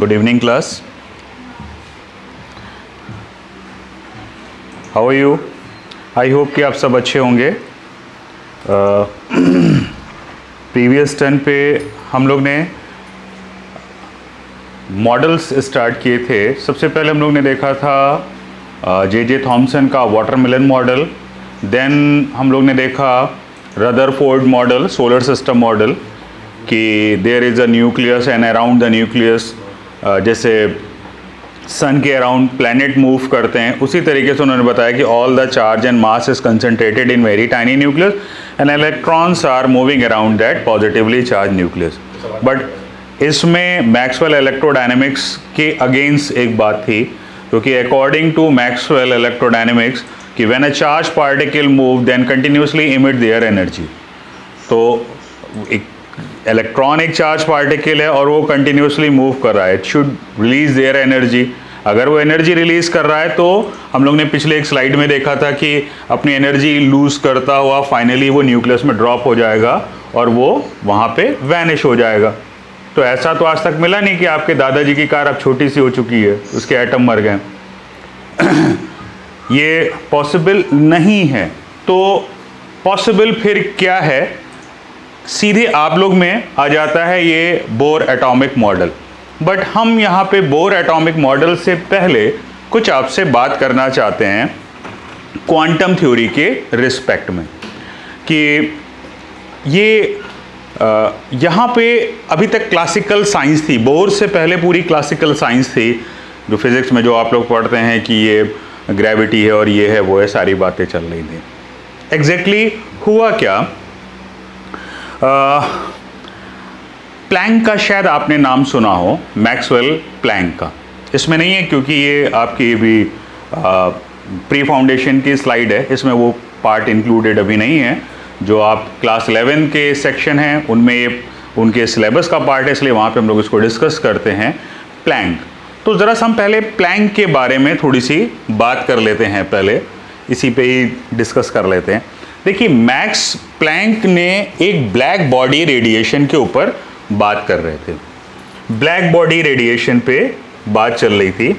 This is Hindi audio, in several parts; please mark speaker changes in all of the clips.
Speaker 1: Good evening class how are you I hope कि आप सब अच्छे होंगे। प्रीवियस टर्न पे हम लोग ने मॉडल्स स्टार्ट किए थे। सबसे पहले हम लोग ने देखा था जे जे थॉम्सन का वाटरमेलन मॉडल देन हम लोग ने देखा Rutherford model solar system model कि there is a nucleus and around the nucleus जैसे सन के अराउंड प्लैनेट मूव करते हैं, उसी तरीके से उन्होंने बताया कि all the charge and mass is concentrated in very tiny nucleus and electrons are moving around that positively charge nucleus but इसमें मैक्सवेल इलेक्ट्रोडायनेमिक्स के अगेंस्ट एक बात थी क्योंकि अकॉर्डिंग टू मैक्सवेल इलेक्ट्रोडाइनमिक्स कि when a charge particle move then continuously emit their energy तो एक इलेक्ट्रॉन एक चार्ज पार्टिकल है और वो कंटिन्यूसली मूव कर रहा है। It should release their energy अगर वो एनर्जी रिलीज़ कर रहा है तो हम लोग ने पिछले एक स्लाइड में देखा था कि अपनी एनर्जी लूज करता हुआ फाइनली वो न्यूक्लियस में ड्रॉप हो जाएगा और वो वहाँ पे वैनिश हो जाएगा। तो ऐसा तो आज तक मिला नहीं कि आपके दादाजी की कार अब छोटी सी हो चुकी है, उसके एटम मर गए। ये पॉसिबल नहीं है। तो पॉसिबल फिर क्या है? सीधे आप लोग में आ जाता है ये बोर एटॉमिक मॉडल। बट हम यहाँ पे बोर एटॉमिक मॉडल से पहले कुछ आपसे बात करना चाहते हैं क्वांटम थ्योरी के रिस्पेक्ट में, कि ये यहाँ पे अभी तक क्लासिकल साइंस थी, बोर से पहले पूरी क्लासिकल साइंस थी, जो फिज़िक्स में जो आप लोग पढ़ते हैं कि ये ग्रेविटी है और ये है, वो है सारी बातें चल रही थी। एग्जैक्टली exactly हुआ क्या? प्लैंक का शायद आपने नाम सुना हो मैक्सवेल प्लैंक का। इसमें नहीं है क्योंकि ये आपकी भी प्री फाउंडेशन की स्लाइड है, इसमें वो पार्ट इंक्लूडेड अभी नहीं है। जो आप क्लास 11 के सेक्शन हैं, उनमें ये, उनके सिलेबस का पार्ट है, इसलिए वहाँ पे हम लोग इसको डिस्कस करते हैं प्लैंक तो ज़रा हम पहले प्लैंक के बारे में थोड़ी सी बात कर लेते हैं पहले। इसी पे ही डिस्कस कर लेते हैं। देखिए मैक्स प्लैंक ने एक ब्लैक बॉडी रेडिएशन के ऊपर बात कर रहे थे। ब्लैक बॉडी रेडिएशन पे बात चल रही थी।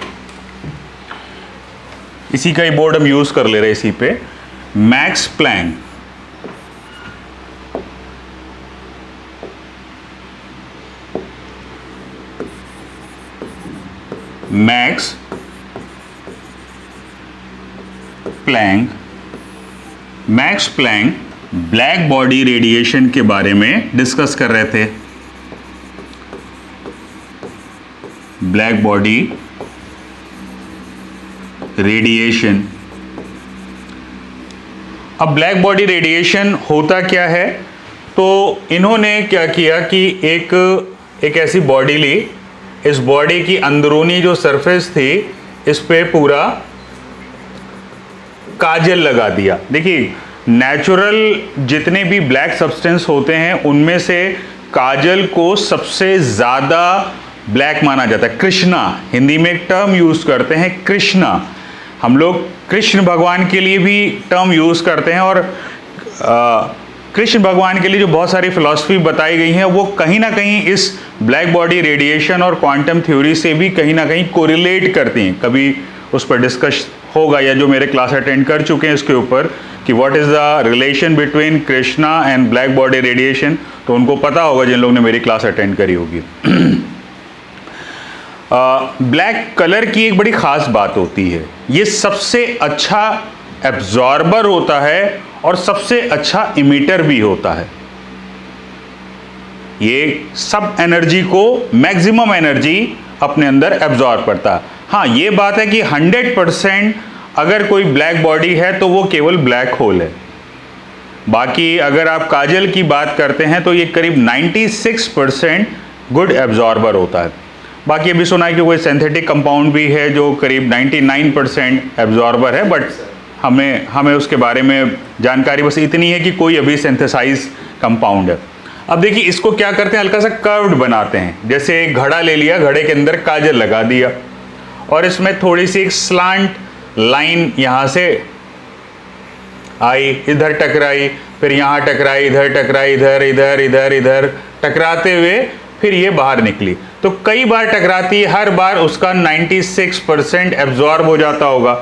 Speaker 1: इसी का ही बोर्ड हम यूज़ कर ले रहे इसी पे। Max Planck Max Planck Max Planck black body radiation के बारे में डिस्कस कर रहे थे। Black body radiation. अब ब्लैक बॉडी रेडिएशन होता क्या है? तो इन्होंने क्या किया कि एक एक ऐसी बॉडी ली। इस बॉडी की अंदरूनी जो सरफेस थी, इस पे पूरा काजल लगा दिया। देखिए नेचुरल जितने भी ब्लैक सब्सटेंस होते हैं, उनमें से काजल को सबसे ज़्यादा ब्लैक माना जाता है। कृष्णा, हिंदी में एक टर्म यूज़ करते हैं, कृष्णा। हम लोग कृष्ण भगवान के लिए भी टर्म यूज़ करते हैं और कृष्ण भगवान के लिए जो बहुत सारी फिलॉसफी बताई गई हैं, वो कहीं ना कहीं इस ब्लैक बॉडी रेडिएशन और क्वांटम थ्योरी से भी कहीं ना कहीं कोरिलेट करती हैं। कभी उस पर डिस्कस होगा या जो मेरे क्लास अटेंड कर चुके हैं इसके ऊपर कि what is the relation between Krishna and black body radiation तो उनको पता होगा जिन लोगों ने मेरी क्लास अटेंड करी होगी। ब्लैक कलर की एक बड़ी ख़ास बात होती है। ये सबसे अच्छा एब्जॉर्बर होता है और सबसे अच्छा इमीटर भी होता है। ये सब एनर्जी को मैक्सिमम एनर्जी अपने अंदर एब्जॉर्ब करता। है, ये बात है कि 100 परसेंट अगर कोई ब्लैक बॉडी है तो वो केवल ब्लैक होल है। बाकी अगर आप काजल की बात करते हैं तो ये करीब 96 परसेंट गुड एब्जॉर्बर होता है। बाकी अभी सुना है कि कोई सिंथेटिक कंपाउंड भी है जो करीब 99 परसेंट एब्जॉर्बर है बट हमें हमें उसके बारे में जानकारी बस इतनी है कि कोई अभी सिंथेसाइज कंपाउंड है। अब देखिए, इसको क्या करते हैं? हल्का सा कर्व्ड बनाते हैं। जैसे एक घड़ा ले लिया, घड़े के अंदर काजल लगा दिया। और इसमें थोड़ी सी एक स्लांट लाइन यहाँ से आई, इधर टकराई, फिर यहाँ टकराई, इधर टकराई, इधर इधर इधर इधर, टकराते हुए फिर ये बाहर निकली। तो कई बार टकराती हर बार उसका 96 परसेंट एब्जॉर्ब हो जाता होगा।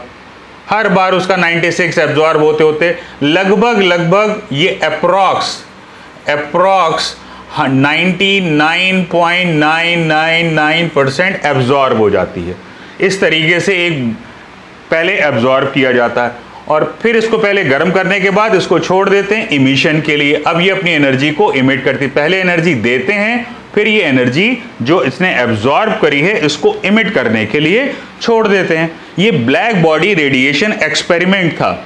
Speaker 1: हर बार उसका 96 एब्जॉर्ब होते होते लगभग लगभग ये अप्रॉक्स अप्रॉक्स 99.999 परसेंट एब्जॉर्ब हो जाती है। इस तरीके से एक पहले एब्जॉर्ब किया जाता है और फिर इसको पहले गर्म करने के बाद इसको छोड़ देते हैं इमिशन के लिए। अब ये अपनी एनर्जी को इमिट करती पहले एनर्जी देते हैं, फिर ये एनर्जी जो इसने एब्जॉर्ब करी है, इसको इमिट करने के लिए छोड़ देते हैं। ये ब्लैक बॉडी रेडिएशन एक्सपेरिमेंट था।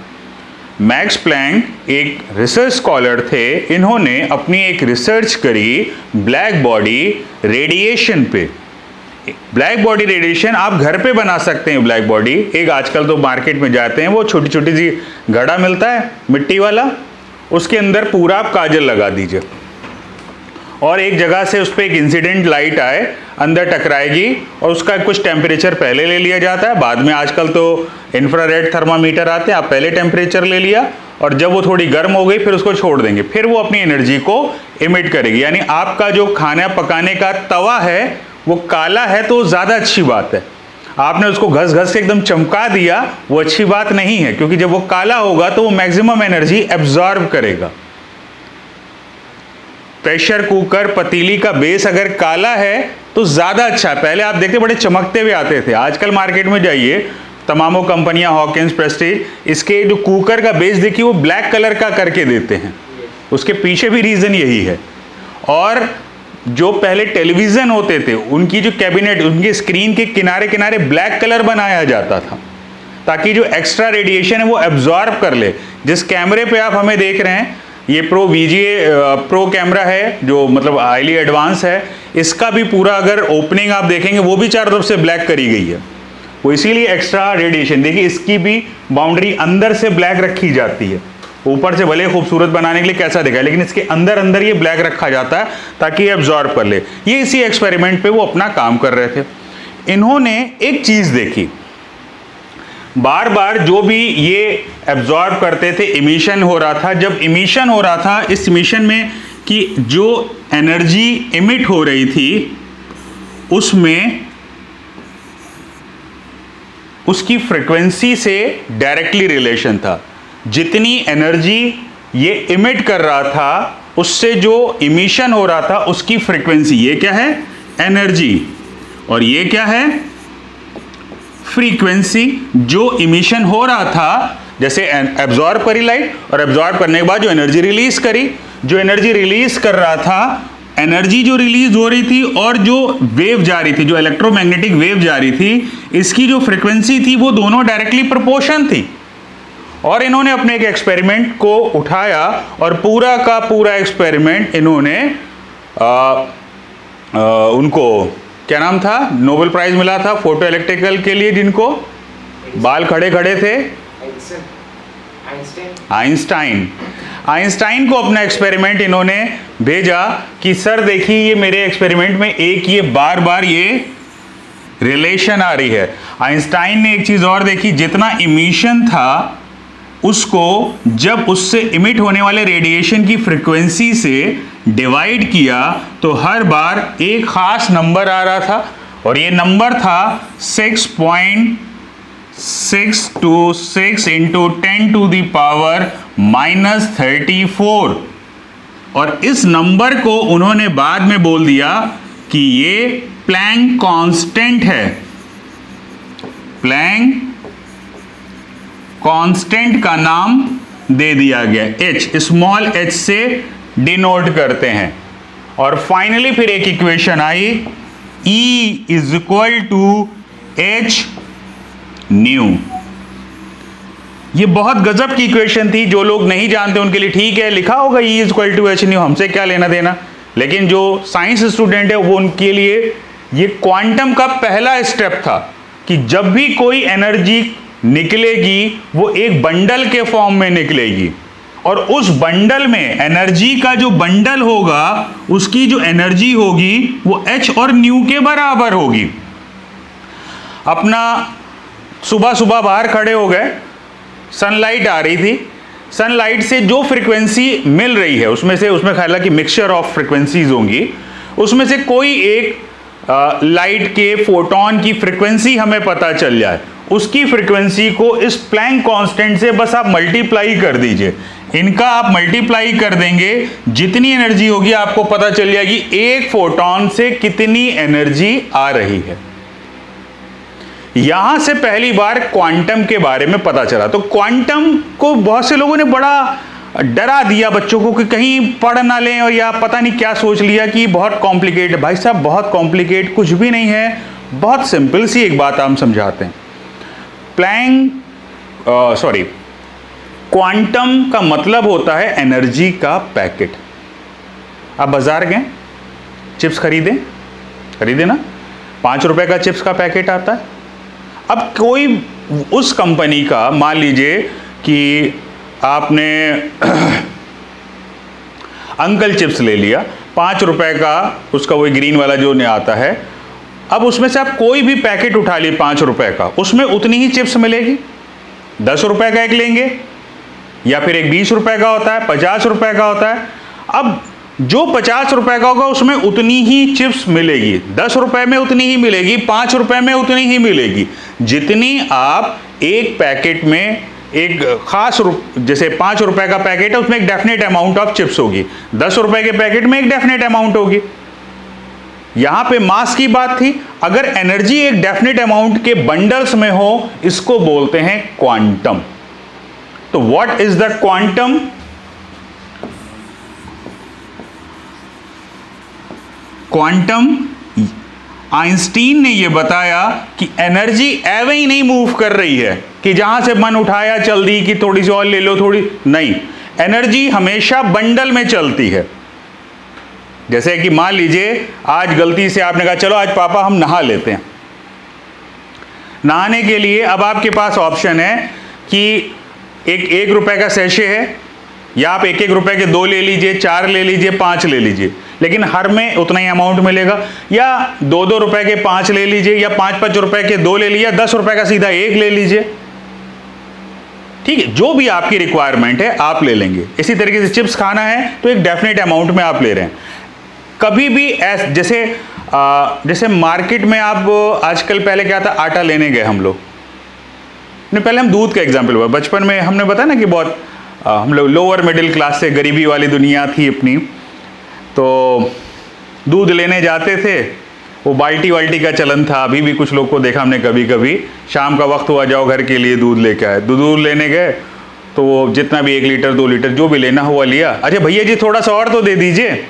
Speaker 1: मैक्स प्लैंक एक रिसर्च स्कॉलर थे। इन्होंने अपनी एक रिसर्च करी ब्लैक बॉडी रेडिएशन पे। ब्लैक बॉडी रेडिएशन आप घर पे बना सकते हैं ब्लैक बॉडी एक आजकल तो मार्केट में जाते हैं, वो छोटी छोटी सी घड़ा मिलता है, मिट्टी वाला, उसके अंदर पूरा आप काजल लगा दीजिए। और एक जगह से उस पर एक इंसिडेंट लाइट आए, अंदर टकराएगी और उसका कुछ टेम्परेचर पहले ले लिया जाता है। बाद में आजकल तो इंफ्रारेड थर्मामीटर आते हैं, आप पहले टेम्परेचर ले लिया और जब वो थोड़ी गर्म हो गई, फिर उसको छोड़ देंगे। फिर वो अपनी एनर्जी को इमिट करेगी। यानी आपका जो खाना पकाने का तवा है, वो काला है तो ज़्यादा अच्छी बात है। आपने उसको घस घस के एकदम चमका दिया, वो अच्छी बात नहीं है, क्योंकि जब वो काला होगा तो वो मैक्सिमम एनर्जी एब्जॉर्ब करेगा। प्रेशर कुकर, पतीली का बेस अगर काला है तो ज़्यादा अच्छा पहले आप देखते बड़े चमकते हुए आते थे। आजकल मार्केट में जाइए, तमामों कंपनियाँ, हॉकिंस प्रेस्टीज इसके जो कुकर का बेस देखिए, वो ब्लैक कलर का करके देते हैं। उसके पीछे भी रीज़न यही है। और जो पहले टेलीविज़न होते थे, उनकी जो कैबिनेट, उनके स्क्रीन के किनारे किनारे ब्लैक कलर बनाया जाता था, ताकि जो एक्स्ट्रा रेडिएशन है, वो एब्जॉर्ब कर ले। जिस कैमरे पे आप हमें देख रहे हैं ये प्रो वीजीए प्रो कैमरा है, जो मतलब हाईली एडवांस है। इसका भी पूरा अगर ओपनिंग आप देखेंगे, वो भी चारों तरफ़ से ब्लैक करी गई है। वो इसीलिए एक्स्ट्रा रेडिएशन देखिए इसकी भी बाउंड्री अंदर से ब्लैक रखी जाती है। ऊपर से भले खूबसूरत बनाने के लिए कैसा दिखा, लेकिन इसके अंदर अंदर ये ब्लैक रखा जाता है, ताकि ये एब्जॉर्ब कर ले। ये इसी एक्सपेरिमेंट पे वो अपना काम कर रहे थे। इन्होंने एक चीज़ देखी। बार बार जो भी ये एब्जॉर्ब करते थे इमिशन हो रहा था, जब इमिशन हो रहा था, इस इमिशन में कि जो एनर्जी इमिट हो रही थी, उसमें, उसकी फ्रिक्वेंसी से डायरेक्टली रिलेशन था। जितनी एनर्जी ये इमिट कर रहा था, उससे जो इमिशन हो रहा था, उसकी फ्रिक्वेंसी ये क्या है? एनर्जी और ये क्या है? फ्रीक्वेंसी जो इमिशन हो रहा था जैसे एब्जॉर्ब करी लाइट और एब्जॉर्ब करने के बाद जो एनर्जी रिलीज़ करी जो एनर्जी रिलीज़ कर रहा था एनर्जी जो रिलीज़ हो रही थी और जो वेव जा रही थी जो इलेक्ट्रोमैग्नेटिक वेव जा रही थी इसकी जो फ्रीक्वेंसी थी वो दोनों डायरेक्टली प्रोपोर्शन थी। और इन्होंने अपने एक एक्सपेरिमेंट को उठाया और पूरा का पूरा एक्सपेरिमेंट इन्होंने आ, आ, उनको क्या नाम था? नोबेल प्राइज मिला था फ़ोटो इलेक्ट्रिकल के लिए जिनको? बाल खड़े खड़े थे। आइंस्टाइन आइंस्टाइन को अपना एक्सपेरिमेंट इन्होंने भेजा कि, सर, देखिए, ये मेरे एक्सपेरिमेंट में एक ये बार बार ये रिलेशन आ रही है। आइंस्टाइन ने एक चीज़ और देखी, जितना इमिशन था, उसको जब उससे इमिट होने वाले रेडिएशन की फ्रीक्वेंसी से डिवाइड किया तो हर बार एक खास नंबर आ रहा था। और ये नंबर था six point six two six into ten to the power minus thirty four और इस नंबर को उन्होंने बाद में बोल दिया कि ये प्लैंक कांस्टेंट है। प्लैंक कांस्टेंट का नाम दे दिया गया। एच स्मॉल एच से डिनोट करते हैं। और फाइनली फिर एक इक्वेशन आई E is equal to H nu ये बहुत गजब की इक्वेशन थी, जो लोग नहीं जानते उनके लिए ठीक है, लिखा होगा E is equal to H nu हमसे क्या लेना देना। लेकिन जो साइंस स्टूडेंट है, वो उनके लिए ये क्वांटम का पहला स्टेप था कि जब भी कोई एनर्जी निकलेगी, वो एक बंडल के फॉर्म में निकलेगी। और उस बंडल में एनर्जी का जो बंडल होगा उसकी जो एनर्जी होगी वो एच और न्यू के बराबर होगी। अपना सुबह सुबह बाहर खड़े हो गए सनलाइट आ रही थी। सनलाइट से जो फ्रीक्वेंसी मिल रही है उसमें से उसमें ख्याल कि मिक्सचर ऑफ़ फ्रीक्वेंसीज होंगी। उसमें से कोई एक आ, लाइट के फोटोन की फ्रीक्वेंसी हमें पता चल जाए। उसकी फ्रिक्वेंसी को इस प्लैंक कांस्टेंट से बस आप मल्टीप्लाई कर दीजिए। इनका आप मल्टीप्लाई कर देंगे, जितनी एनर्जी होगी आपको पता चल जाएगी, एक फोटोन से कितनी एनर्जी आ रही है। यहाँ से पहली बार क्वांटम के बारे में पता चला। तो क्वांटम को बहुत से लोगों ने बड़ा डरा दिया बच्चों को कि कहीं पढ़ ना लें और या पता नहीं क्या सोच लिया कि बहुत कॉम्प्लिकेट भाई साहब, बहुत कॉम्प्लिकेट कुछ भी नहीं है। बहुत सिंपल सी एक बात हम समझाते हैं। प्लैंग सॉरी क्वांटम का मतलब होता है एनर्जी का पैकेट आप बाज़ार गए? चिप्स खरीदें? खरीदे ना? पाँच रुपए का चिप्स का पैकेट आता है। अब कोई उस कंपनी का, मान लीजिए कि आपने अंकल चिप्स ले लिया, पाँच रुपए का उसका वही ग्रीन वाला जो नहीं आता है अब उसमें से आप कोई भी पैकेट उठा लिए पाँच रुपए का, उसमें उतनी ही चिप्स मिलेगी। दस रुपए का एक लेंगे, या फिर एक बीस रुपए का होता है, पचास रुपए का होता है। अब जो पचास रुपए का होगा, उसमें उतनी ही चिप्स मिलेगी। दस रुपए में उतनी ही मिलेगी, पाँच रुपए में उतनी ही मिलेगी। जितनी आप एक पैकेट में एक खास जैसे पाँच रुपए का पैकेट है, उसमें एक डेफिनेट अमाउंट ऑफ़ चिप्स होगी। दस रुपए के पैकेट में एक डेफिनेट अमाउंट होगी। यहाँ पे मास की बात थी। अगर एनर्जी एक डेफिनेट अमाउंट के बंडल्स में हो, इसको बोलते हैं क्वांटम। तो what is the quantum quantum Einstein ने यह बताया कि एनर्जी एवं ही नहीं मूव कर रही है कि जहाँ से मन उठाया, चल दी कि थोड़ी सी और ले लो, थोड़ी नहीं। एनर्जी हमेशा बंडल में चलती है। जैसे कि मान लीजिए, आज गलती से आपने कहा, चलो आज पापा हम नहा लेते हैं। नहाने के लिए अब आपके पास ऑप्शन है कि एक एक रुपए का सैशे है, या आप एक एक रुपए के दो ले लीजिए, चार ले लीजिए, पाँच ले लीजिए। लेकिन हर में उतना ही अमाउंट मिलेगा। या दो दो रुपए के पाँच ले लीजिए, या पाँच पाँच रुपए के दो ले लीजिए दस रुपए का सीधा एक ले लीजिए। ठीक है, जो भी आपकी रिक्वायरमेंट है, आप ले लेंगे। इसी तरीके से चिप्स खाना है तो एक डेफिनेट अमाउंट में आप ले रहे हैं। कभी भी ऐस जैसे आ, जैसे मार्केट में आप आजकल पहले क्या था आटा लेने गए हम लोग। नहीं पहले हम दूध का एग्ज़ाम्पल हुआ। बचपन में हमने बताया ना कि बहुत आ, हम लोग लोअर मिडिल क्लास से गरीबी वाली दुनिया थी अपनी। तो दूध लेने जाते थे वो बाल्टी वाल्टी का चलन था। अभी भी कुछ लोग को देखा हमने कभी कभी शाम का वक्त हुआ जाओ घर के लिए दूध लेके आए। दूध लेने गए तो वो जितना भी एक लीटर दो लीटर जो भी लेना हुआ लिया। अच्छा भैया जी थोड़ा सा और तो दे दीजिए।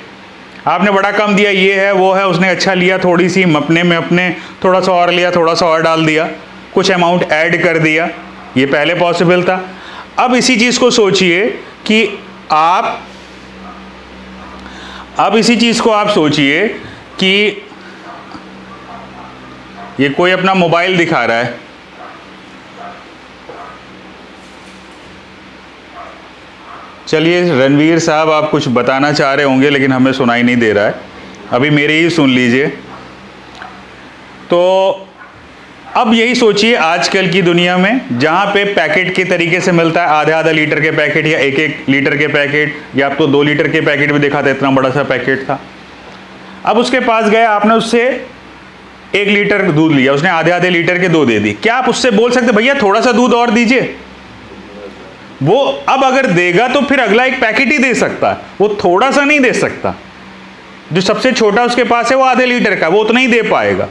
Speaker 1: आपने बड़ा कम दिया, ये है, वो है, उसने अच्छा लिया थोड़ी सी, अपने में अपने, थोड़ा सा और लिया, थोड़ा सा और डाल दिया, कुछ अमाउंट ऐड कर दिया, ये पहले पॉसिबल था। अब इसी चीज़ को सोचिए कि आप, अब इसी चीज़ को आप सोचिए कि ये कोई अपना मोबाइल दिखा रहा है। चलिए, रणवीर साहब, आप कुछ बताना चाह रहे होंगे, लेकिन हमें सुनाई नहीं दे रहा है। अभी मेरे ही सुन लीजिए। तो अब यही सोचिए, आजकल की दुनिया में जहाँ पे पैकेट के तरीके से मिलता है आधा आधा लीटर के पैकेट या एक एक लीटर के पैकेट, या आप तो दो लीटर के पैकेट भी देखा था इतना बड़ा सा पैकेट था। अब उसके पास गया आपने उससे एक लीटर दूध लिया, उसने आधे आधे लीटर के दो दे दी क्या आप उससे बोल सकते, भैया थोड़ा सा दूध और दीजिए। वो अब अगर देगा तो फिर अगला एक पैकेट ही दे सकता है। वो थोड़ा सा नहीं दे सकता। जो सबसे छोटा उसके पास है, वो आधे लीटर का, वो उतना ही दे पाएगा।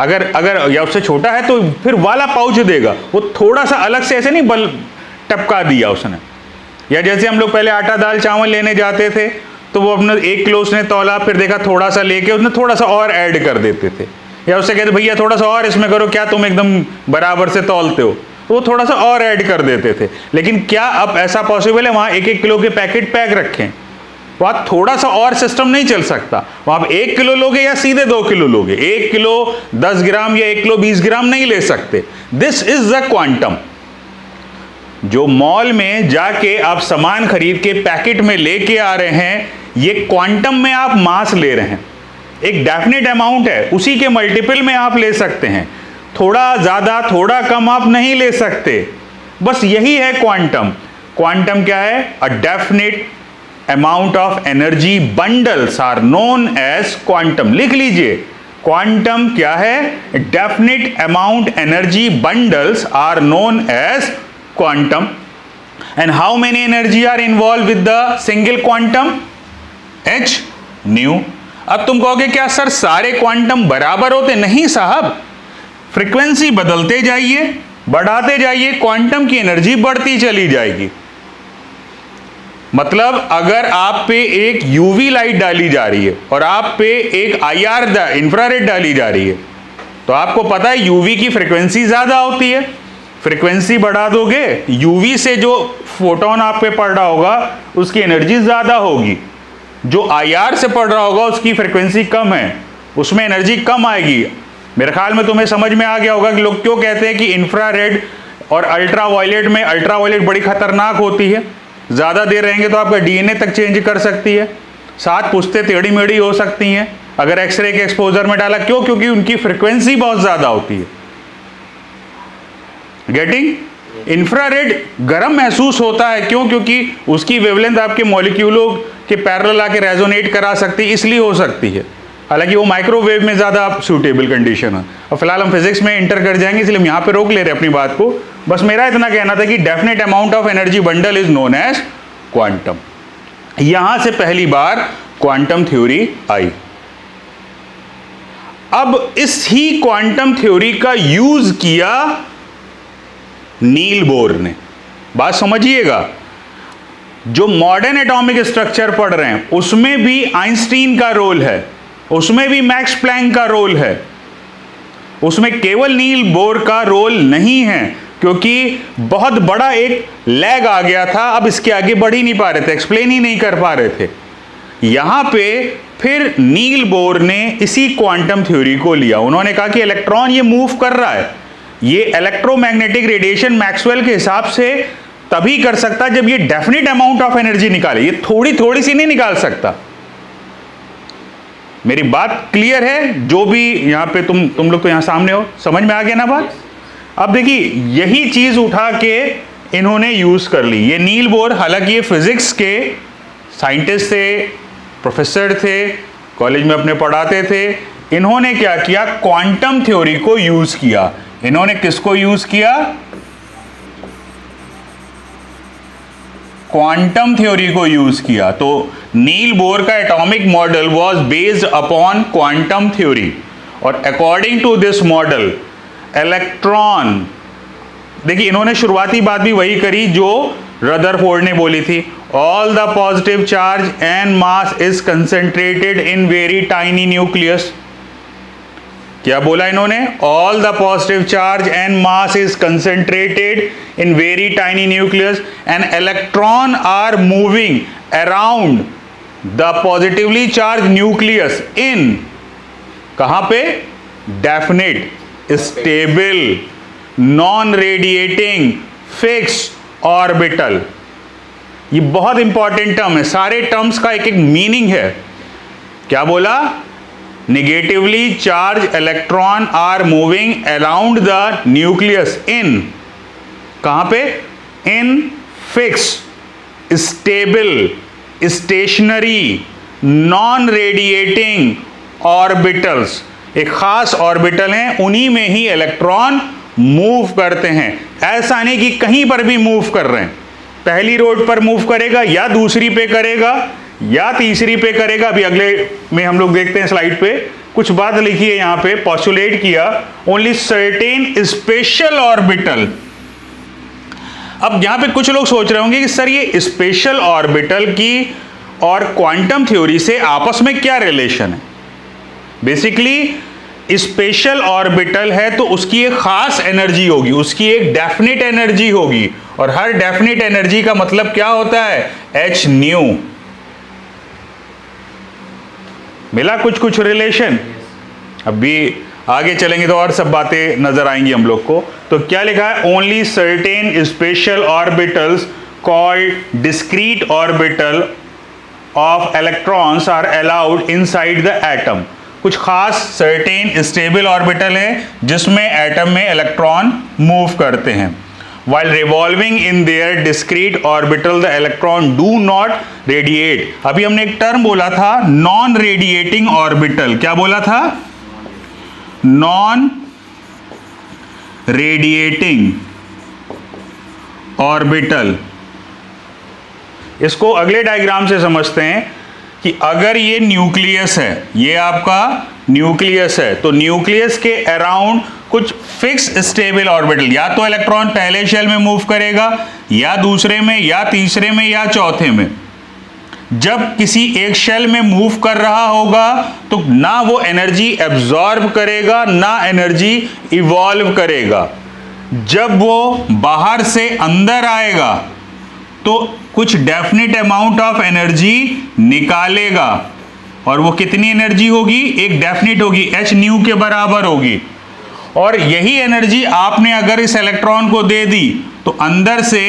Speaker 1: अगर अगर, या उससे छोटा है तो फिर वाला पाउच देगा। वो थोड़ा सा अलग से ऐसे नहीं बल टपका दिया उसने। या जैसे हम लोग पहले आटा, दाल, चावल लेने जाते थे तो वो अपने एक किलो उसने तोला, फिर देखा थोड़ा सा लेके उसने थोड़ा सा और ऐड कर देते थे। या उससे कहते, भैया, थोड़ा सा और इसमें करो, क्या तुम एकदम बराबर से तोलते हो? वो थोड़ा सा और ऐड कर देते थे। लेकिन क्या अब ऐसा पॉसिबल है? वहाँ एक एक किलो के पैकेट पैक रखें। वहाँ थोड़ा सा और सिस्टम नहीं चल सकता। वहाँ एक किलो लोगे या सीधे दो किलो लोगे? एक किलो दस ग्राम या एक किलो बीस ग्राम नहीं ले सकते। दिस इज़ द क्वांटम जो मॉल में जाके आप सामान खरीद के पैकेट में लेके आ रहे हैं, ये क्वांटम में आप मास ले रहे हैं। एक डेफिनेट अमाउंट है, उसी के मल्टीपल में आप ले सकते हैं। थोड़ा ज़्यादा, थोड़ा कम आप नहीं ले सकते। बस यही है क्वांटम क्वांटम क्या है? A definite amount of energy bundles are known as quantum लिख लीजिए। क्वांटम क्या है? Definite amount energy bundles are known as quantum and how many energy are involve with the single quantum H nu अब तुम कहोगे, क्या सर, सारे क्वांटम बराबर होते? नहीं साहब। फ्रीक्वेंसी बदलते जाइए, बढ़ाते जाइए, क्वांटम की एनर्जी बढ़ती चली जाएगी। मतलब अगर आप पे एक यूवी लाइट डाली जा रही है और आप पे एक आईआर इंफ्रारेड डाली जा रही है तो आपको पता है यूवी की फ्रीक्वेंसी ज़्यादा होती है। फ्रीक्वेंसी बढ़ा दोगे यूवी से जो फोटोन आप पे पड़ रहा होगा, उसकी एनर्जी ज़्यादा होगी। जो आईआर से पड़ रहा होगा, उसकी फ्रीक्वेंसी कम है, उसमें एनर्जी कम आएगी। मेरे ख्याल में तुम्हें समझ में आ गया होगा कि लोग क्यों कहते हैं कि इंफ्रारेड और अल्ट्रा वायलेट में अल्ट्रा वायलेट बड़ी खतरनाक होती है। ज़्यादा देर रहेंगे तो आपका डीएनए तक चेंज कर सकती है। साथ पुश्ते टेढ़ी मेढ़ी हो सकती हैं। अगर एक्सरे के एक्सपोजर में डाला, क्यों? क्योंकि उनकी फ्रिक्वेंसी बहुत ज़्यादा होती है। गेटिंग इंफ्रारेड गर्म महसूस होता है। क्यों? क्योंकि उसकी वेवलेंथ आपके मॉलिक्यूलों के पैरल आके रेजोनेट करा सकती इसलिए हो सकती है। हालाँकि वो माइक्रोवेव में ज़्यादा सूटेबल कंडीशन है। और फ़िलहाल हम फिजिक्स में इंटर कर जाएँगे, इसलिए हम यहाँ पे रोक ले रहे हैं अपनी बात को। बस मेरा इतना कहना था कि definite amount of energy bundle is known as quantum यहाँ से पहली बार क्वांटम थ्योरी आई। अब इस ही क्वांटम थ्योरी का यूज़ किया नील बोर ने। बात समझिएगा, जो मॉडर्न एटॉमिक स्ट्रक्चर पढ़ रहे हैं, उसमें भी आइंस्टीन का रोल है। उसमें भी मैक्स प्लैंक का रोल है। उसमें केवल नील बोर का रोल नहीं है, क्योंकि बहुत बड़ा एक लैग आ गया था, अब इसके आगे बढ़ ही नहीं पा रहे थे एक्सप्लेन ही नहीं कर पा रहे थे। यहाँ पे फिर नील बोर ने इसी क्वांटम थ्योरी को लिया। उन्होंने कहा कि इलेक्ट्रॉन ये मूव कर रहा है। ये इलेक्ट्रोमैग्नेटिक रेडिएशन मैक्सवेल के हिसाब से तभी कर सकता जब ये डेफिनेट अमाउंट ऑफ़ एनर्जी निकाले। ये थोड़ी थोड़ी सी नहीं निकाल सकता। मेरी बात क्लियर है? जो भी यहाँ पे तुम तुम लोग तो यहाँ सामने हो। समझ में आ गया ना बात? अब देखिए, यही चीज़ उठा के इन्होंने यूज़ कर ली। ये नील बोर, हालाँकि ये फिजिक्स के साइंटिस्ट थे प्रोफेसर थे कॉलेज में अपने पढ़ाते थे। इन्होंने क्या किया? क्वांटम थ्योरी को यूज़ किया। इन्होंने किसको यूज़ किया? क्वांटम थ्योरी को यूज़ किया तो नील बोर का atomic model was based upon quantum theory और according to this model electron देखिए, इन्होंने शुरुआती बात भी वही करी जो रदरफोर्ड ने बोली थी all the positive charge and mass is concentrated in very tiny nucleus क्या बोला इन्होंने? All the positive charge and mass is concentrated in very tiny nucleus and electron are moving around the positively charge nucleus in कहाँ पे? Definite stable non radiating fix orbital ये बहुत इंपॉर्टेंट टर्म है। सारे टर्म्स का एक एक मीनिंग है। क्या बोला? Negatively charge electron are moving around the nucleus in कहाँ पे? In fix stable stationary non radiating orbitals एक खास ऑर्बिटल है, उन्हीं में ही इलेक्ट्रॉन मूव करते हैं। ऐसा नहीं कि कहीं पर भी मूव कर रहे हैं। पहली रोड पर मूव करेगा या दूसरी पे करेगा। या तीसरी पे करेगा, अभी अगले में हम लोग देखते हैं स्लाइड पे। कुछ बात लिखी है यहाँ पे पॉस्टुलेट किया ओनली सर्टेन स्पेशल ऑर्बिटल अब यहाँ पे कुछ लोग सोच रहे होंगे कि सर ये स्पेशल ऑर्बिटल की और क्वांटम थ्योरी से आपस में क्या रिलेशन है? बेसिकली स्पेशल ऑर्बिटल है तो उसकी एक खास एनर्जी होगी, उसकी एक डेफिनेट एनर्जी होगी। और हर डेफिनेट एनर्जी का मतलब क्या होता है? एच न्यू मिला कुछ कुछ रिलेशन अभी आगे चलेंगे तो और सब बातें नज़र आएँगी हम लोग को। तो क्या लिखा है? Only certain special orbitals called discrete orbital of electrons are allowed inside the atom कुछ खास सर्टेन स्टेबल ऑर्बिटल है जिसमें एटम में इलेक्ट्रॉन मूव करते हैं। While revolving in their discrete orbital, the electron do not radiate. अभी हमने एक टर्म बोला था नॉन रेडिएटिंग ऑर्बिटल क्या बोला था? नॉन रेडिएटिंग ऑर्बिटल इसको अगले डायग्राम से समझते हैं कि अगर ये न्यूक्लियस है, ये आपका न्यूक्लियस है तो न्यूक्लियस के अराउंड कुछ फिक्स स्टेबल ऑर्बिटल या तो इलेक्ट्रॉन पहले शेल में मूव करेगा, या दूसरे में, या तीसरे में, या चौथे में। जब किसी एक शेल में मूव कर रहा होगा तो ना वो एनर्जी एब्जॉर्ब करेगा, ना एनर्जी इवॉल्व करेगा। जब वो बाहर से अंदर आएगा तो कुछ डेफिनेट अमाउंट ऑफ़ एनर्जी निकालेगा। और वो कितनी एनर्जी होगी? एक डेफिनेट होगी एच न्यू के बराबर होगी। और यही एनर्जी आपने अगर इस इलेक्ट्रॉन को दे दी तो अंदर से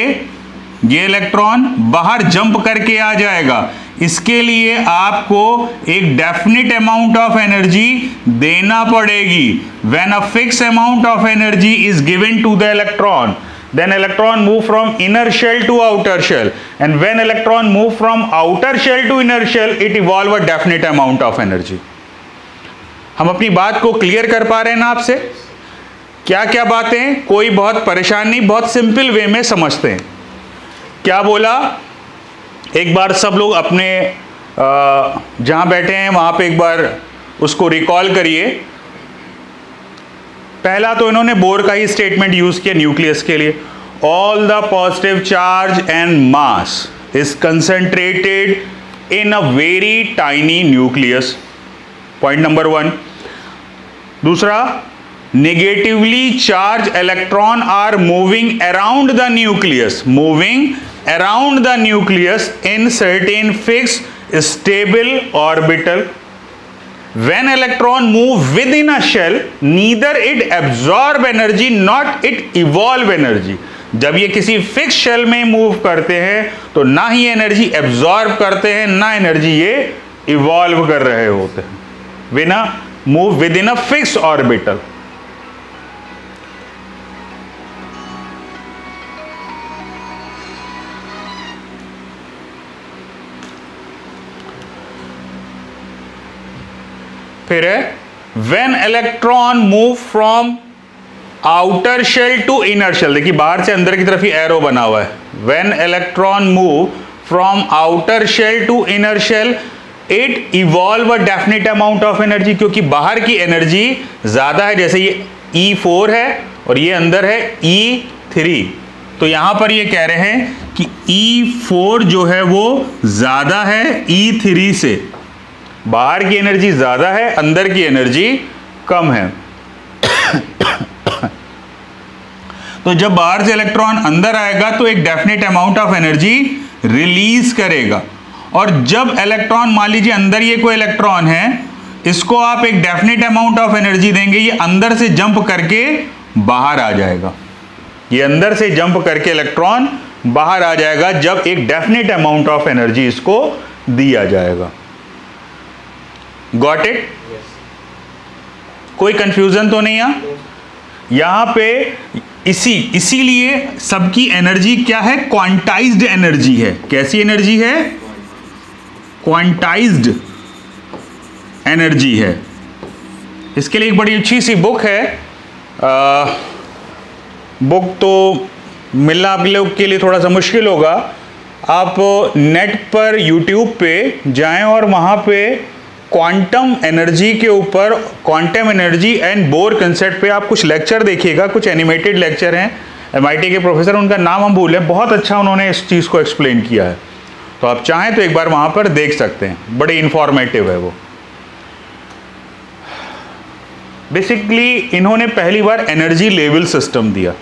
Speaker 1: ये इलेक्ट्रॉन बाहर जंप करके आ जाएगा। इसके लिए आपको एक डेफिनेट अमाउंट ऑफ़ एनर्जी देना पड़ेगी। When a fix amount of energy is given to the electron then electron move from inner shell to outer shell. And when electron move from outer shell to inner shell, it evolve a definite amount of energy. हम अपनी बात को क्लियर कर पा रहे हैं ना आपसे? क्या क्या बातें कोई बहुत परेशान नहीं, बहुत सिंपल वे में समझते हैं। क्या बोला? एक बार सब लोग अपने जहाँ बैठे हैं, वहाँ पे एक बार उसको रिकॉल करिए। पहला तो इन्होंने बोर का ही स्टेटमेंट यूज़ किया न्यूक्लियस के लिए। All the positive charge and mass is concentrated in a very tiny nucleus point number one दूसरा negatively charge electron are moving around the nucleus moving around the nucleus in certain fix stable orbital when electron move within a shell, neither it absorb energy, not it evolve energy. जब ये किसी फिक्स शेल में मूव करते हैं तो ना ही एनर्जी एब्जॉर्ब करते हैं, ना एनर्जी ये इवॉल्व कर रहे होते हैं। विना move within a fix orbital फिर है when electron move from outer shell to inner shell देखिए बाहर से अंदर की तरफ़ ही एरो बना हुआ है। When electron move from outer shell to inner shell it evolve a definite amount of energy क्योंकि बाहर की एनर्जी ज़्यादा है, जैसे ये E4 है और ये अंदर है E3 तो यहाँ पर ये कह रहे हैं कि E4 जो है वो ज़्यादा है E3 से। बाहर की एनर्जी ज़्यादा है, अंदर की एनर्जी कम है। तो जब बाहर से इलेक्ट्रॉन अंदर आएगा तो एक definite amount of energy release करेगा। और जब इलेक्ट्रॉन, मान लीजिए अंदर ये कोई इलेक्ट्रॉन है, इसको आप एक डेफिनेट अमाउंट ऑफ़ एनर्जी देंगे, ये अंदर से जंप करके बाहर आ जाएगा। ये अंदर से जंप करके इलेक्ट्रॉन बाहर आ जाएगा, जब एक डेफिनेट अमाउंट ऑफ़ एनर्जी इसको दिया जाएगा। गॉट इट कोई कंफ्यूजन तो नहीं है? यहाँ पे इसी इसीलिए सबकी एनर्जी क्या है? क्वांटाइज्ड एनर्जी है। कैसी एनर्जी है? क्वांटाइज्ड एनर्जी है। इसके लिए एक बड़ी अच्छी सी बुक है। आ, बुक तो मिलना आप लोग के लिए थोड़ा सा मुश्किल होगा। आप नेट पर यूट्यूब पे जाएँ और वहाँ पे क्वांटम एनर्जी के ऊपर quantum energy and Bohr concept पे आप कुछ लेक्चर देखिएगा, कुछ एनिमेटेड लेक्चर हैं। एमआईटी के प्रोफेसर उनका नाम हम भूले बहुत अच्छा उन्होंने इस चीज़ को एक्सप्लेन किया है। तो आप चाहें तो एक बार वहाँ पर देख सकते हैं। बड़े इन्फॉर्मेटिव है वो। बेसिकली इन्होंने पहली बार एनर्जी लेवल सिस्टम दिया।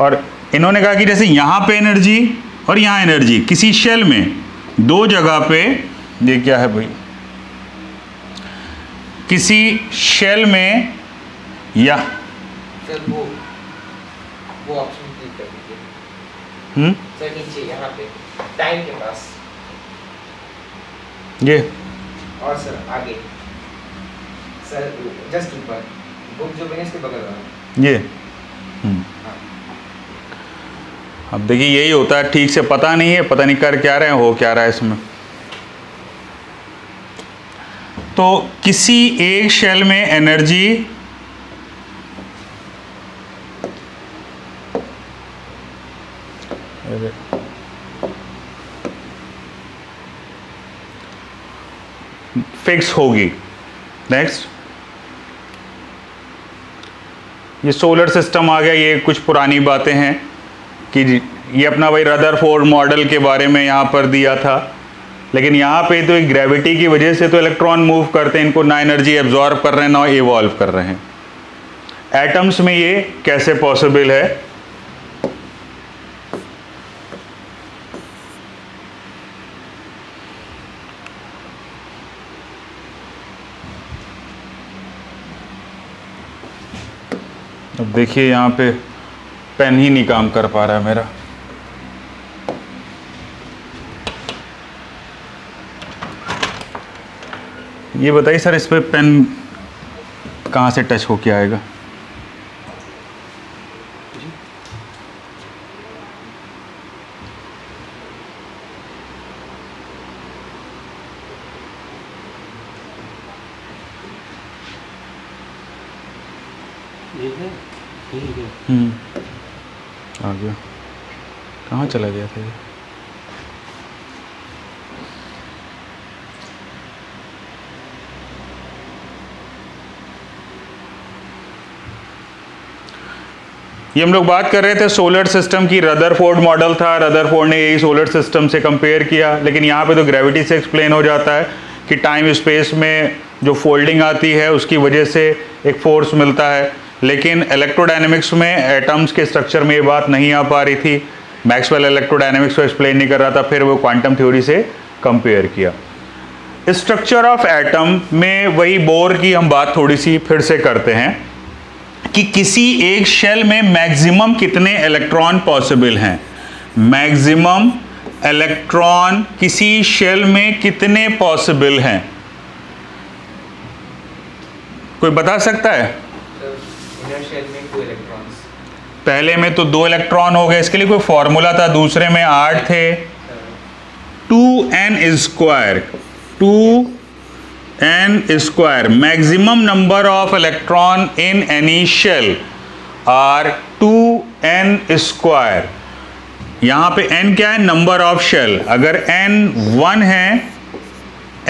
Speaker 1: और इन्होंने कहा कि जैसे यहाँ पे एनर्जी और यहाँ एनर्जी किसी शेल में, दो जगह पे, ये क्या है भाई? किसी शेल में या।
Speaker 2: सर वो वो ऑप्शन क्लिक कर दीजिए।
Speaker 1: हम्म?
Speaker 2: सर नीचे यहाँ पे टाइम के पास।
Speaker 1: ये।
Speaker 2: और सर आगे। सर जस्ट ऊपर बुक जो बने इसके बगल वाला।
Speaker 1: ये। हम्म।
Speaker 2: हाँ।
Speaker 1: अब देखिए यही होता है ठीक से पता नहीं है पता नहीं कर क्या रहे हैं हो क्या रहा है इसमें। तो किसी एक शेल में एनर्जी फिक्स होगी। नेक्स्ट ये सोलर सिस्टम आ गया, ये कुछ पुरानी बातें हैं कि ये अपना भाई रदर फोर्ड मॉडल के बारे में यहाँ पर दिया था। लेकिन यहाँ पे तो एक ग्रेविटी की वजह से तो इलेक्ट्रॉन मूव करते हैं, इनको ना एनर्जी एब्जॉर्ब कर रहे हैं, ना इवॉल्व कर रहे हैं। एटम्स में ये कैसे पॉसिबल है? अब देखिए यहाँ पे पेन ही नहीं काम कर पा रहा है मेरा। ये बताइए सर इस पर पेन कहाँ से टच होके आएगा? हम्म। आ गया। कहाँ चला गया था ये? ये हम लोग बात कर रहे थे सोलर सिस्टम की रदरफोर्ड मॉडल था। रदरफोर्ड ने यही सोलर सिस्टम से कंपेयर किया, लेकिन यहाँ पे तो ग्रेविटी से एक्सप्लेन हो जाता है कि टाइम स्पेस में जो फोल्डिंग आती है, उसकी वजह से एक फोर्स मिलता है। लेकिन इलेक्ट्रोडायनेमिक्स में एटम्स के स्ट्रक्चर में ये बात नहीं आ पा रही थी। मैक्सवेल इलेक्ट्रोडायनेमिक्स को एक्सप्लेन नहीं कर रहा था, फिर वो क्वांटम थ्योरी से कंपेयर किया। स्ट्रक्चर ऑफ़ एटम में वही बोर की हम बात थोड़ी सी फिर से करते हैं। कि किसी एक शेल में मैक्सिमम कितने इलेक्ट्रॉन पॉसिबल हैं? मैक्सिमम इलेक्ट्रॉन किसी शेल में कितने पॉसिबल हैं? कोई बता सकता है? पहले में तो दो इलेक्ट्रॉन हो गए इसके लिए कोई फॉर्मूला था दूसरे में आठ थे। Two N square two N square maximum number of electron in any shell are two N square यहाँ पे n क्या है? नंबर ऑफ़ शेल अगर n वन है,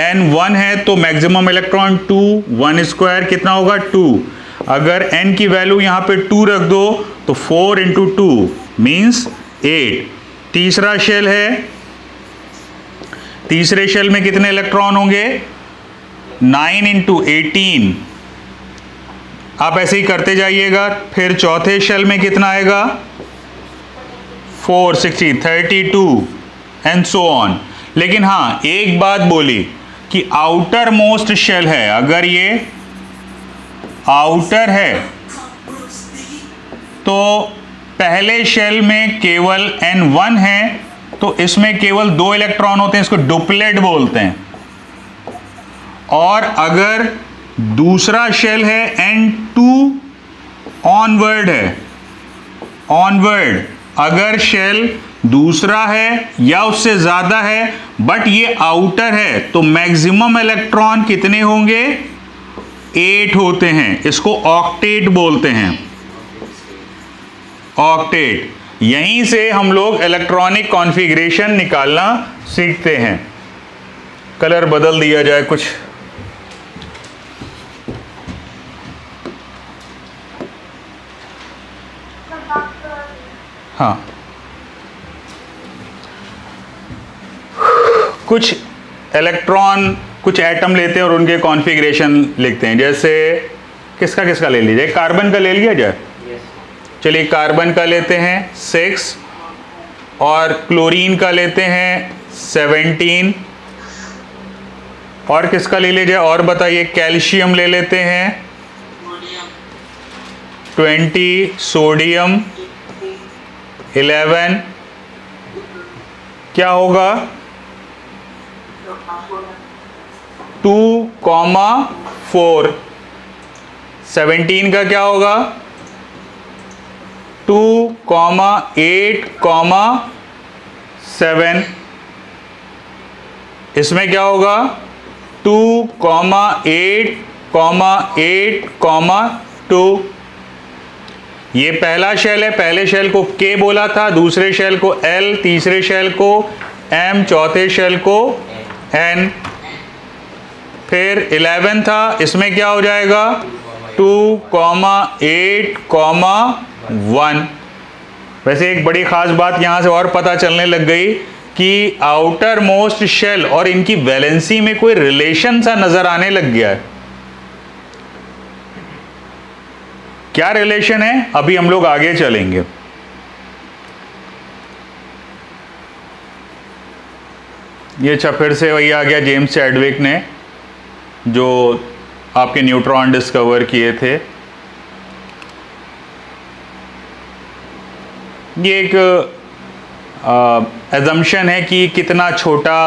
Speaker 1: n वन है तो maximum electron two one square कितना होगा? टू अगर n की वैल्यू यहाँ पे टू रख दो तो four into two means eight तीसरा शेल है, तीसरे शेल में कितने इलेक्ट्रॉन होंगे? Nine into eighteen. आप ऐसे ही करते जाइएगा, फिर चौथे शेल में कितना आएगा? Four sixty thirty two and so on लेकिन हाँ एक बात बोली कि आउटर मोस्ट शेल है। अगर ये आउटर है तो पहले शेल में केवल एन वन है तो इसमें केवल दो इलेक्ट्रॉन होते हैं, इसको डुप्लेट बोलते हैं। और अगर दूसरा शेल है एन टू ऑनवर्ड है ऑनवर्ड अगर शेल दूसरा है या उससे ज़्यादा है बट ये आउटर है तो मैक्सिमम इलेक्ट्रॉन कितने होंगे? एट होते हैं, इसको ऑक्टेट बोलते हैं। ऑक्टेट यहीं से हम लोग इलेक्ट्रॉनिक कॉन्फ़िगरेशन निकालना सीखते हैं। कलर बदल दिया जाए कुछ। हाँ। कुछ इलेक्ट्रॉन कुछ एटम लेते हैं और उनके कॉन्फ़िगरेशन लिखते हैं। जैसे किसका किसका ले लीजिए? कार्बन का ले लिया जाए? चलिए कार्बन का लेते हैं सिक्स और क्लोरीन का लेते हैं सेवेंटीन और किसका ले लीजिए? और बताइए कैल्शियम ले लेते हैं ट्वेंटी सोडियम इलेवन। क्या होगा? Two comma four. सेवनटीन का क्या होगा? Two comma eight comma seven. इसमें क्या होगा? Two comma eight comma eight comma two. ये पहला शेल है। पहले शेल को के बोला था, दूसरे शेल को एल तीसरे शेल को एम चौथे शेल को एन फिर इलेवन था। इसमें क्या हो जाएगा? Two comma eight comma one वैसे एक बड़ी खास बात यहाँ से और पता चलने लग गई कि आउटर मोस्ट शेल और इनकी वैलेंसी में कोई रिलेशन सा नज़र आने लग गया है। क्या रिलेशन है? अभी हम लोग आगे चलेंगे। ये अच्छा फिर से वही आ गया जेम्स चैडविक ने, जो आपके न्यूट्रॉन डिस्कवर किए थे। ये एक एजम्पन है कि कितना छोटा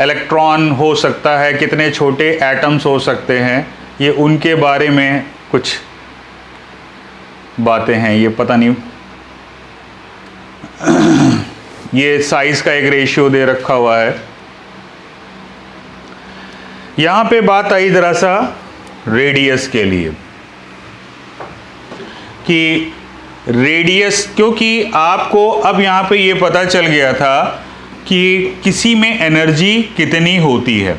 Speaker 1: इलेक्ट्रॉन हो सकता है, कितने छोटे एटम्स हो सकते हैं। ये उनके बारे में कुछ बातें हैं, ये पता नहीं। ये साइज़ का एक रेशियो दे रखा हुआ है। यहाँ पे बात आई ज़रा सा रेडियस के लिए, कि रेडियस क्योंकि आपको अब यहाँ पे ये पता चल गया था कि किसी में एनर्जी कितनी होती है।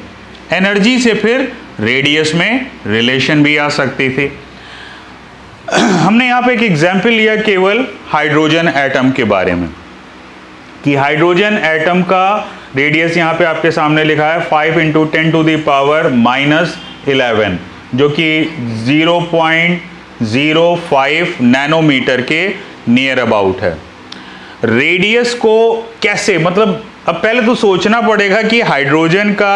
Speaker 1: एनर्जी से फिर रेडियस में रिलेशन भी आ सकती थी। हमने यहाँ पे एक एग्ज़ाम्पल लिया केवल हाइड्रोजन एटम के बारे में। कि हाइड्रोजन एटम का रेडियस यहाँ पे आपके सामने लिखा है five into ten to the power minus eleven जो कि zero point zero five nanometer के नियर अबाउट है। रेडियस को कैसे? मतलब अब पहले तो सोचना पड़ेगा कि हाइड्रोजन का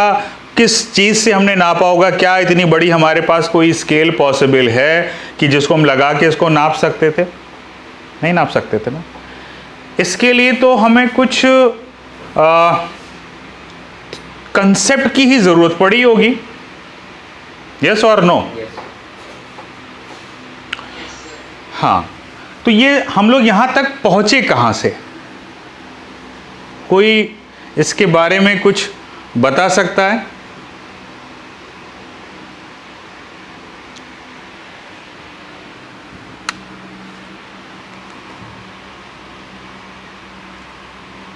Speaker 1: किस चीज़ से हमने नापा होगा? क्या इतनी बड़ी हमारे पास कोई स्केल पॉसिबल है कि जिसको हम लगा के इसको नाप सकते थे? नहीं नाप सकते थे ना। इसके लिए तो हमें कुछ कंसेप्ट की ही ज़रूरत पड़ी होगी। यस और नो हाँ। तो ये हम लोग यहाँ तक पहुँचे कहाँ से? कोई इसके बारे में कुछ बता सकता है?